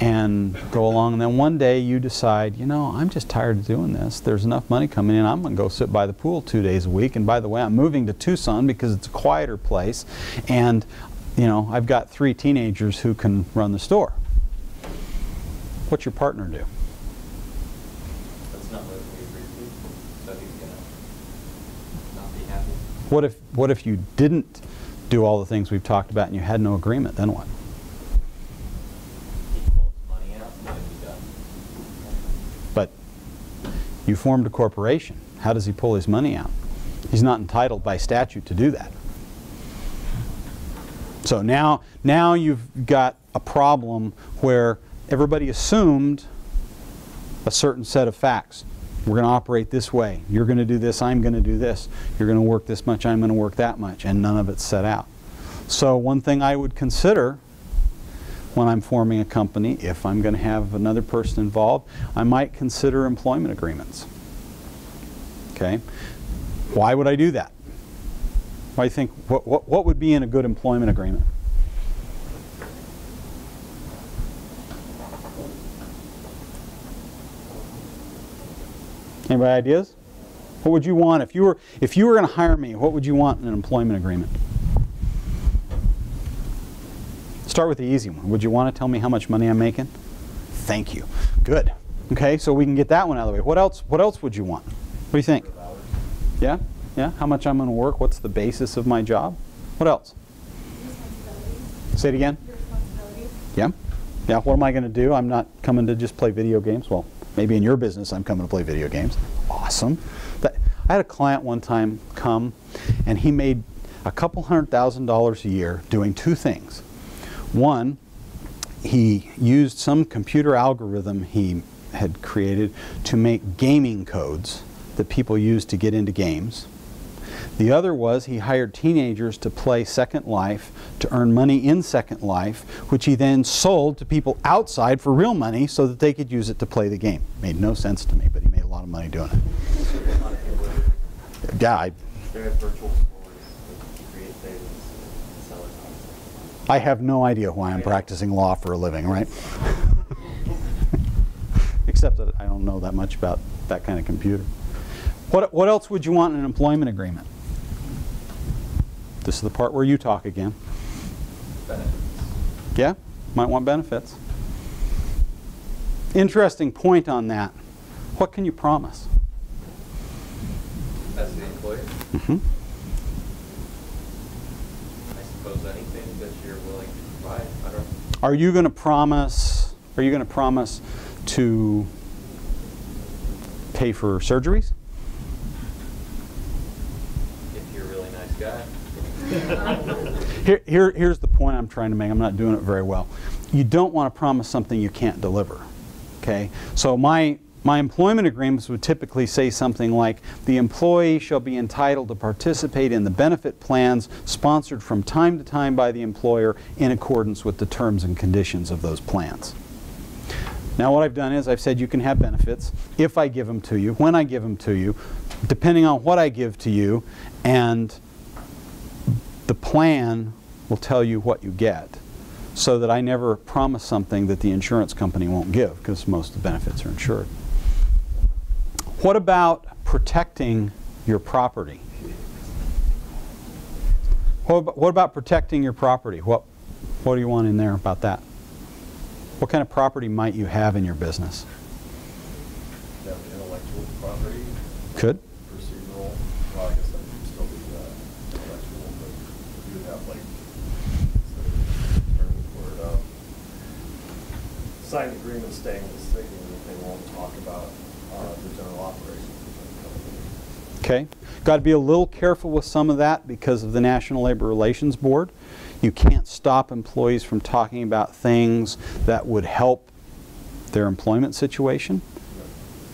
and go along and then one day you decide, you know, I'm just tired of doing this. There's enough money coming in. I'm going to go sit by the pool two days a week. And by the way, I'm moving to Tucson because it's a quieter place and you know, I've got three teenagers who can run the store. What's your partner do? That's not what we agreed to, so he's gonna not be happy. What if, what if you didn't do all the things we've talked about and you had no agreement, then what? But you formed a corporation. How does he pull his money out? He's not entitled by statute to do that. So now, now you've got a problem where everybody assumed a certain set of facts. We're going to operate this way. You're going to do this. I'm going to do this. You're going to work this much. I'm going to work that much. And none of it's set out. So one thing I would consider when I'm forming a company, if I'm going to have another person involved, I might consider employment agreements. Okay? Why would I do that? I think what, what, what would be in a good employment agreement? Anybody ideas? What would you want if you were if you were going to hire me? What would you want in an employment agreement? Start with the easy one. Would you want to tell me how much money I'm making? Thank you. Good. Okay, so we can get that one out of the way. What else? What else would you want? What do you think? Yeah, yeah. How much I'm going to work? What's the basis of my job? What else? Say it again. Your. Yeah, yeah. What am I going to do? I'm not coming to just play video games. Well, maybe in your business, I'm coming to play video games. Awesome. That, I had a client one time come, and he made a couple hundred thousand dollars a year doing two things. One, he used some computer algorithm he had created to make gaming codes that people use to get into games. The other was he hired teenagers to play Second Life to earn money in Second Life, which he then sold to people outside for real money so that they could use it to play the game. Made no sense to me, but he made a lot of money doing it. Yeah, I. I have no idea why I'm practicing law for a living, right? Except that I don't know that much about that kind of computer. What, what else would you want in an employment agreement? This is the part where you talk again. Benefits. Yeah, might want benefits. Interesting point on that. What can you promise? As the employer, hmm I suppose anything that you're willing to provide. I don't. Are you going to promise? Are you going to promise to pay for surgeries? If you're a really nice guy. Here, here, here's the point I'm trying to make. I'm not doing it very well. You don't want to promise something you can't deliver. Okay? So my my employment agreements would typically say something like the employee shall be entitled to participate in the benefit plans sponsored from time to time by the employer in accordance with the terms and conditions of those plans. Now what I've done is I've said you can have benefits if I give them to you, when I give them to you, depending on what I give to you, and the plan will tell you what you get so that I never promise something that the insurance company won't give because most of the benefits are insured. What about protecting your property? What about, what about protecting your property? What, what do you want in there about that? What kind of property might you have in your business? Intellectual property, Could? procedural, well, I guess that would still be uh, intellectual, but you would have like, turn the word up. Signed agreement stating that they won't talk about uh, the general operations. Okay. Got to be a little careful with some of that because of the National Labor Relations Board. You can't stop employees from talking about things that would help their employment situation.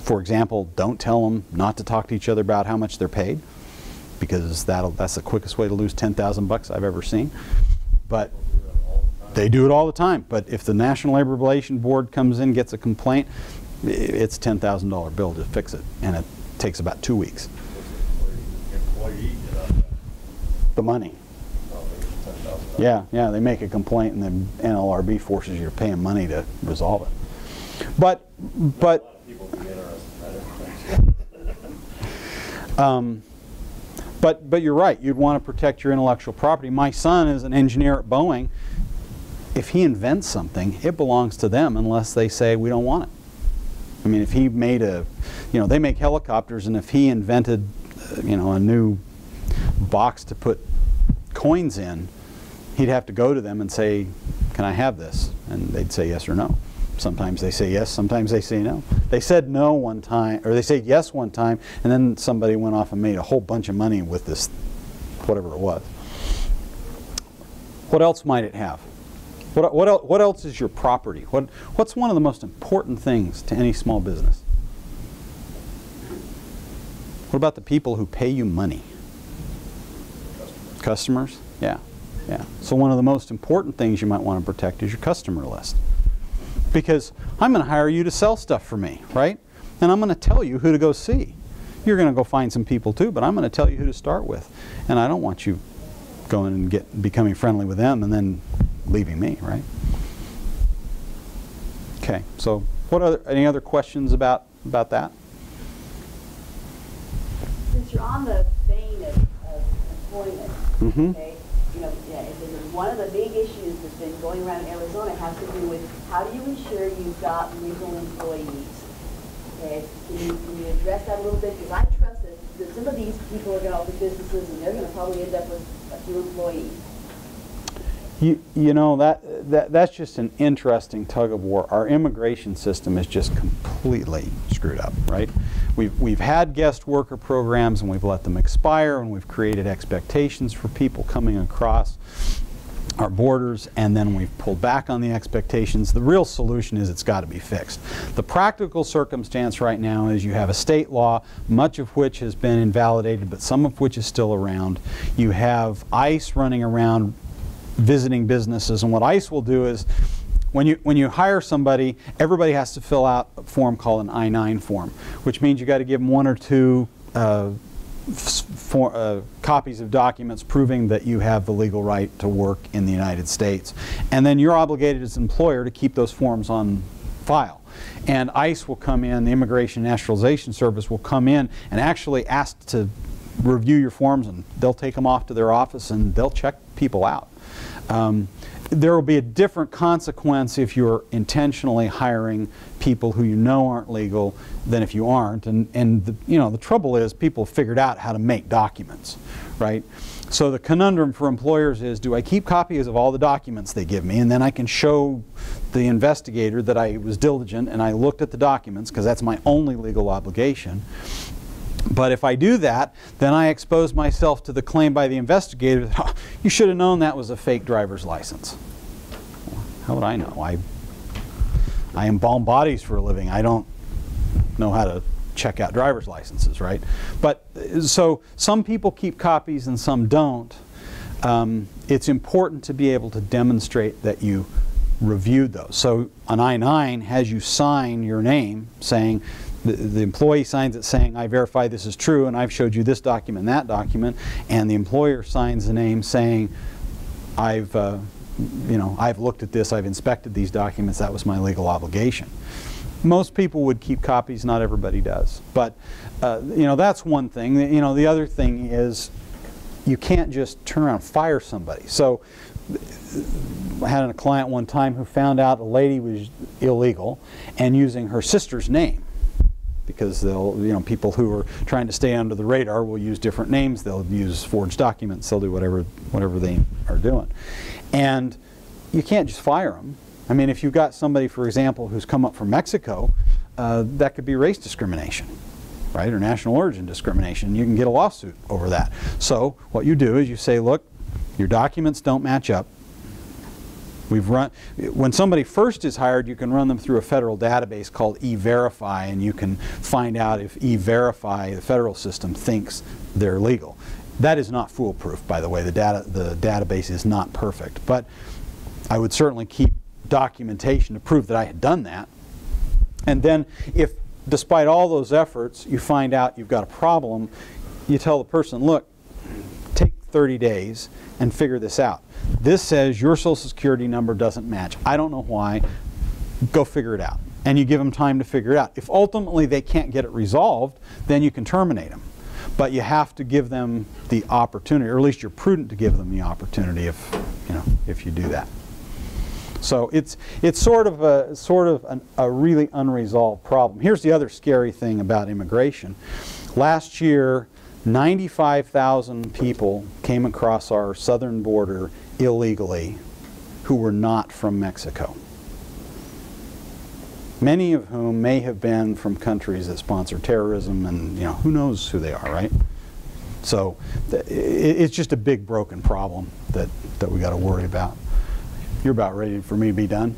For example, don't tell them not to talk to each other about how much they're paid because that'll, that's the quickest way to lose 10,000 bucks I've ever seen. But they do it all the time. But if the National Labor Relations Board comes in, gets a complaint, it's a $10,000 bill to fix it, and it takes about two weeks. The money. Yeah, yeah, they make a complaint and the NLRB forces you to pay them money to resolve it. But, but, um, but, but you're right, you'd want to protect your intellectual property. My son is an engineer at Boeing. If he invents something, it belongs to them unless they say we don't want it. I mean, if he made a, you know, they make helicopters, and if he invented, uh, you know, a new box to put coins in, he'd have to go to them and say, "Can I have this?" And they'd say yes or no. Sometimes they say yes, sometimes they say no. They said no one time, or they said yes one time, and then somebody went off and made a whole bunch of money with this, whatever it was. What else might it have? What, what, el- what else is your property? What, what's one of the most important things to any small business? What about the people who pay you money? Customers? Yeah, yeah. So one of the most important things you might want to protect is your customer list. Because I'm going to hire you to sell stuff for me, right? And I'm going to tell you who to go see. You're going to go find some people too, but I'm going to tell you who to start with. And I don't want you going and get becoming friendly with them and then leaving me, right? Okay. So, what other any other questions about about that? Since you're on the vein of, of employment, Mhm. okay, you know, yeah, one of the big issues that's been going around in Arizona has to do with how do you ensure you've got legal employees Okay, can you, can you address that a little bit? Because I trust that, that some of these people are gonna open businesses and they're gonna probably end up with a few employees. You, you know, that, that, that's just an interesting tug of war. Our immigration system is just completely screwed up, right? We've, we've had guest worker programs and we've let them expire and we've created expectations for people coming across our borders and then we've pulled back on the expectations. The real solution is it's got to be fixed. The practical circumstance right now is you have a state law, much of which has been invalidated, but some of which is still around. You have ICE running around visiting businesses. And what ICE will do is when you, when you hire somebody, everybody has to fill out a form called an I-9 form, which means you got to give them one or two uh, for, uh, copies of documents proving that you have the legal right to work in the United States. And then you're obligated as an employer to keep those forms on file. And ICE will come in, the Immigration Naturalization Service will come in and actually ask to review your forms and they'll take them off to their office and they'll check people out. Um, there will be a different consequence if you're intentionally hiring people who you know aren't legal than if you aren't. And, and the, you know, the trouble is people figured out how to make documents, right? So the conundrum for employers is, do I keep copies of all the documents they give me and then I can show the investigator that I was diligent and I looked at the documents because that's my only legal obligation. But if I do that, then I expose myself to the claim by the investigator that oh, you should have known that was a fake driver's license. How would I know? I, I embalm bodies for a living. I don't know how to check out driver's licenses, right? But so some people keep copies and some don't. Um, it's important to be able to demonstrate that you reviewed those. So an I-9 has you sign your name saying the, the, employee signs it saying, I verify this is true and I've showed you this document that document, and the employer signs the name saying, I've, uh, you know, I've looked at this, I've inspected these documents, that was my legal obligation. Most people would keep copies, not everybody does. But, uh, you know, that's one thing. You know, the other thing is you can't just turn around and fire somebody. So I had a client one time who found out a lady was illegal and using her sister's name because they'll, you know, people who are trying to stay under the radar will use different names. They'll use forged documents. They'll do whatever, whatever they are doing. And you can't just fire them. I mean, if you've got somebody, for example, who's come up from Mexico, uh, that could be race discrimination, right, or national origin discrimination. You can get a lawsuit over that. So what you do is you say, look, your documents don't match up. We've run, when somebody first is hired, you can run them through a federal database called E-Verify, and you can find out if E-Verify, the federal system, thinks they're legal. That is not foolproof, by the way. The, data, the database is not perfect. But I would certainly keep documentation to prove that I had done that. And then if, despite all those efforts, you find out you've got a problem, you tell the person, look, 30 days and figure this out. This says your social security number doesn't match. I don't know why. Go figure it out. And you give them time to figure it out. If ultimately they can't get it resolved, then you can terminate them. But you have to give them the opportunity, or at least you're prudent to give them the opportunity if, you know, if you do that. So it's, it's sort of, a, sort of an, a really unresolved problem. Here's the other scary thing about immigration. Last year, 95,000 people came across our southern border illegally who were not from Mexico. Many of whom may have been from countries that sponsor terrorism and you know who knows who they are, right? So it's just a big broken problem that, that we got to worry about. You're about ready for me to be done?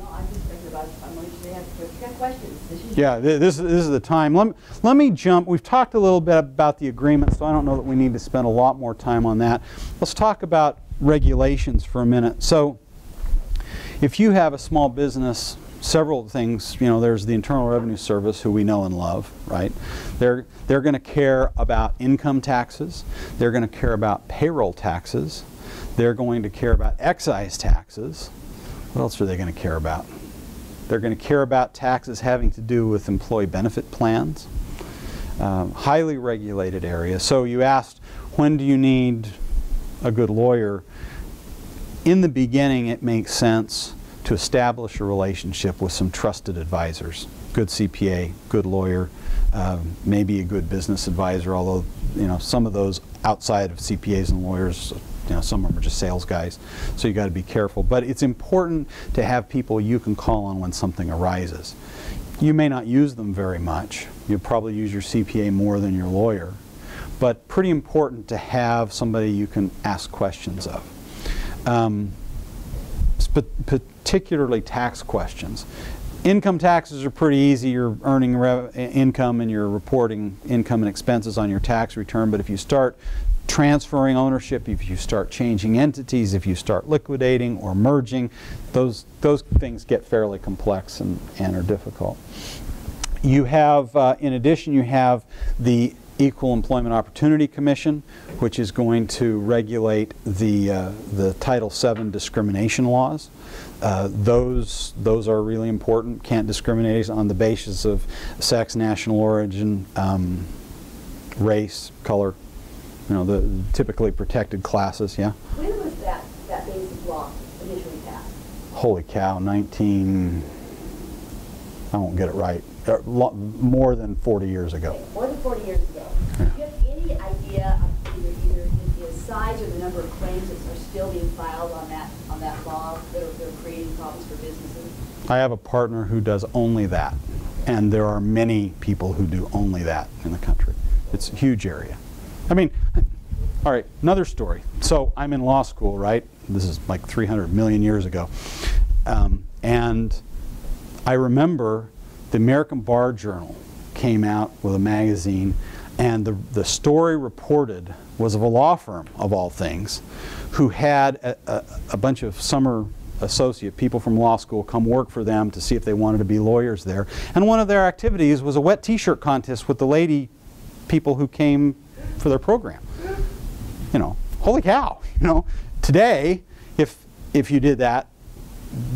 Yeah, this, this is the time. Let me, let me jump. We've talked a little bit about the agreement, so I don't know that we need to spend a lot more time on that. Let's talk about regulations for a minute. So if you have a small business, several things, you know, there's the Internal Revenue Service who we know and love, right? They're, they're going to care about income taxes. They're going to care about payroll taxes. They're going to care about excise taxes. What else are they going to care about? They're going to care about taxes having to do with employee benefit plans. Um, highly regulated area. So you asked, when do you need a good lawyer, in the beginning it makes sense to establish a relationship with some trusted advisors. good CPA, good lawyer, uh, maybe a good business advisor, although, you know, some of those outside of CPAs and lawyers, you know, some of them are just sales guys, so you got to be careful. But it's important to have people you can call on when something arises. You may not use them very much. You'll probably use your CPA more than your lawyer. But pretty important to have somebody you can ask questions of. Um, particularly tax questions. Income taxes are pretty easy. You're earning income and you're reporting income and expenses on your tax return. But if you start transferring ownership, if you start changing entities, if you start liquidating or merging, those, those things get fairly complex and, and are difficult. You have, uh, in addition, you have the Equal Employment Opportunity Commission, which is going to regulate the, uh, the Title VII discrimination laws. Uh, those, those are really important. Can't discriminate on the basis of sex, national origin, um, race, color, you know, the typically protected classes, yeah? When was that, that basic law initially passed? Holy cow, 19, I won't get it right, uh, more than 40 years ago. Okay, More than 40 years ago. Do you have any idea of either, either the- the size or the number of claims that are still being filed on that, on that law that are, that are creating problems for businesses? I have a partner who does only that, and there are many people who do only that in the country. It's a huge area. I mean, all right, another story. So I'm in law school, right? This is like 300 million years ago. Um, and I remember the American Bar Journal came out with a magazine, and the, the story reported was of a law firm, of all things, who had a, a, a bunch of summer associate people from law school come work for them to see if they wanted to be lawyers there. And one of their activities was a wet t-shirt contest with the lady people who came for their program. You know, holy cow, you know. Today, if if you did that,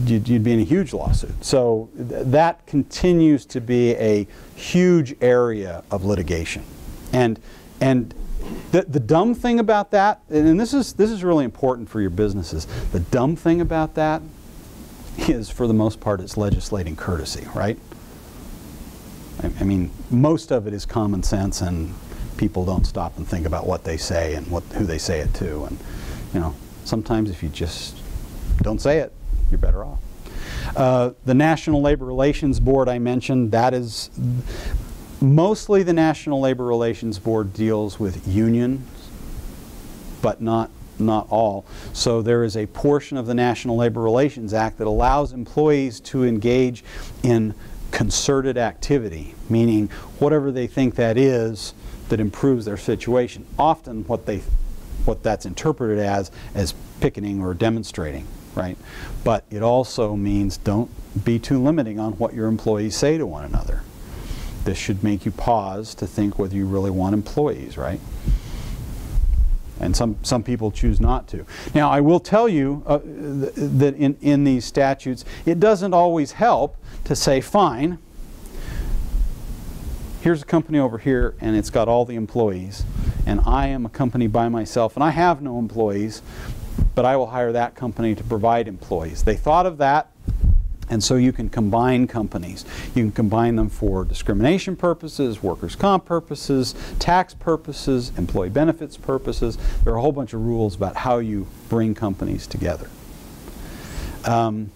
you'd, you'd be in a huge lawsuit. So th- that continues to be a huge area of litigation. And and the, the dumb thing about that, and this is this is really important for your businesses. The dumb thing about that is, for the most part, it's legislating courtesy, right? I, I mean, most of it is common sense, and people don't stop and think about what they say and what who they say it to. And you know, sometimes if you just don't say it, you're better off. Uh, the National Labor Relations Board I mentioned, that is mostly the National Labor Relations Board deals with unions, but not not all. So there is a portion of the National Labor Relations Act that allows employees to engage in concerted activity, meaning whatever they think that is that improves their situation. Often what they what that's interpreted as as picketing or demonstrating, right? But it also means don't be too limiting on what your employees say to one another. This should make you pause to think whether you really want employees, right? And some, some people choose not to. Now, I will tell you uh, th- that in, in these statutes, it doesn't always help to say, fine, here's a company over here, and it's got all the employees, and I am a company by myself, and I have no employees, but I will hire that company to provide employees. They thought of that, and so you can combine companies. You can combine them for discrimination purposes, workers' comp purposes, tax purposes, employee benefits purposes. There are a whole bunch of rules about how you bring companies together. Um,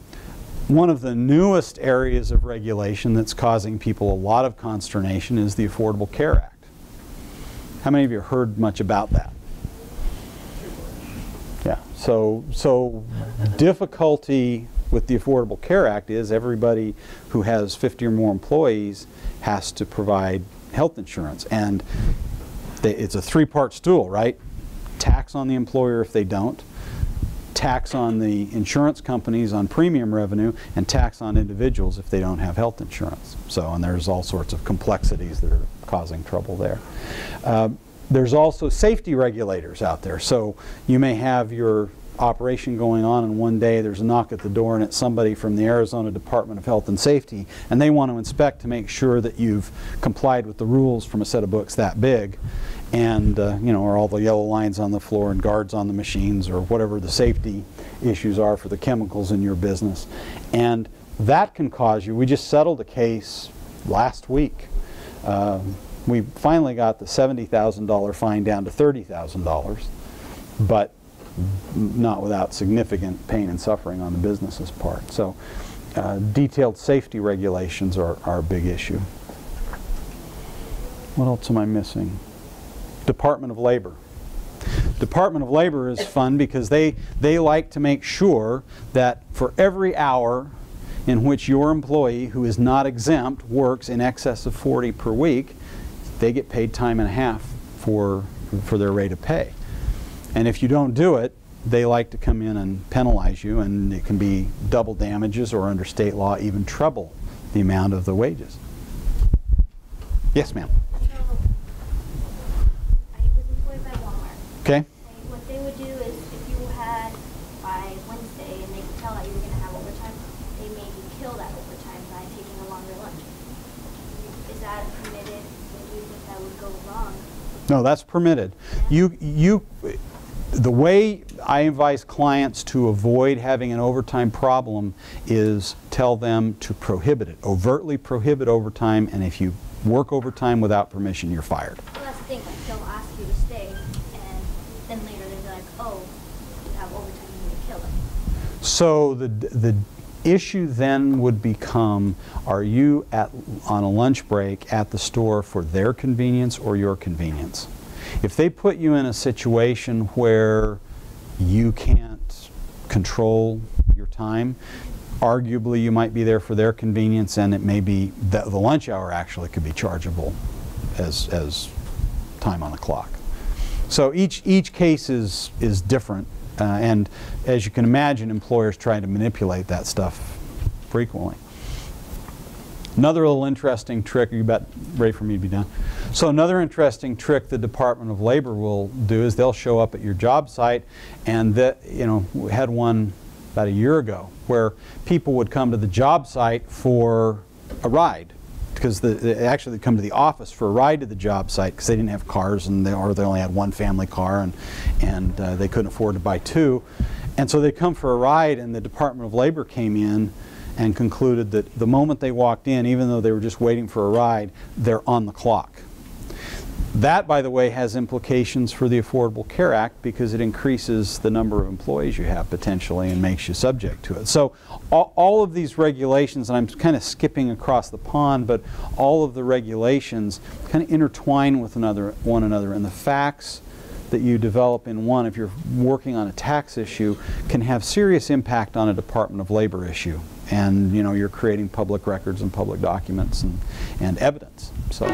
one of the newest areas of regulation that's causing people a lot of consternation is the Affordable Care Act. How many of you heard much about that? Yeah, so, so difficulty with the Affordable Care Act is everybody who has 50 or more employees has to provide health insurance. And they, it's a three-part stool, right? Tax on the employer if they don't, tax on the insurance companies on premium revenue, and tax on individuals if they don't have health insurance. So, and there's all sorts of complexities that are causing trouble there. Uh, there's also safety regulators out there. So you may have your operation going on and one day there's a knock at the door and it's somebody from the Arizona Department of Health and Safety and they want to inspect to make sure that you've complied with the rules from a set of books that big and uh, you know are all the yellow lines on the floor and guards on the machines or whatever the safety issues are for the chemicals in your business and that can cause you we just settled a case last week. Um, we finally got the $70,000 fine down to $30,000, but not without significant pain and suffering on the business's part. So uh, detailed safety regulations are, are a big issue. What else am I missing? Department of Labor. Department of Labor is fun because they, they like to make sure that for every hour in which your employee who is not exempt works in excess of 40 per week, they get paid time and a half for, for their rate of pay. And if you don't do it, they like to come in and penalize you, and it can be double damages or under state law, even treble the amount of the wages. Yes, ma'am. So, I was employed by Walmart. Okay? What they would do is if you had by Wednesday and they could tell that you were going to have overtime, they maybe kill that overtime by taking a longer lunch. Is that permitted? Do you think that would go wrong? No, that's permitted. You, you, the way I advise clients to avoid having an overtime problem is tell them to prohibit it, overtly prohibit overtime, and if you work overtime without permission, you're fired. Well, that's the thing, like they'll ask you to stay and then later they'll be like, oh, you have overtime, you need to kill it. So the, the issue then would become, are you at, on a lunch break at the store for their convenience or your convenience? If they put you in a situation where you can't control your time, arguably you might be there for their convenience and it may be, the, the lunch hour actually could be chargeable as, as time on the clock. So each, each case is, is different, uh, and as you can imagine, employers try to manipulate that stuff frequently. Another little interesting trick, you about ready for me to be done? So another interesting trick the Department of Labor will do is they'll show up at your job site and that, you know, we had one about a year ago where people would come to the job site for a ride because the, they actually come to the office for a ride to the job site because they didn't have cars and they, or they only had one family car and, and uh, they couldn't afford to buy two. And so they come for a ride and the Department of Labor came in and concluded that the moment they walked in, even though they were just waiting for a ride, they're on the clock. That, by the way, has implications for the Affordable Care Act because it increases the number of employees you have potentially and makes you subject to it. So all, all of these regulations, and I'm kind of skipping across the pond, but all of the regulations kind of intertwine with another, one another. And the facts that you develop in one, if you're working on a tax issue, can have serious impact on a Department of Labor issue. And you know, you're creating public records and public documents and, and evidence. So.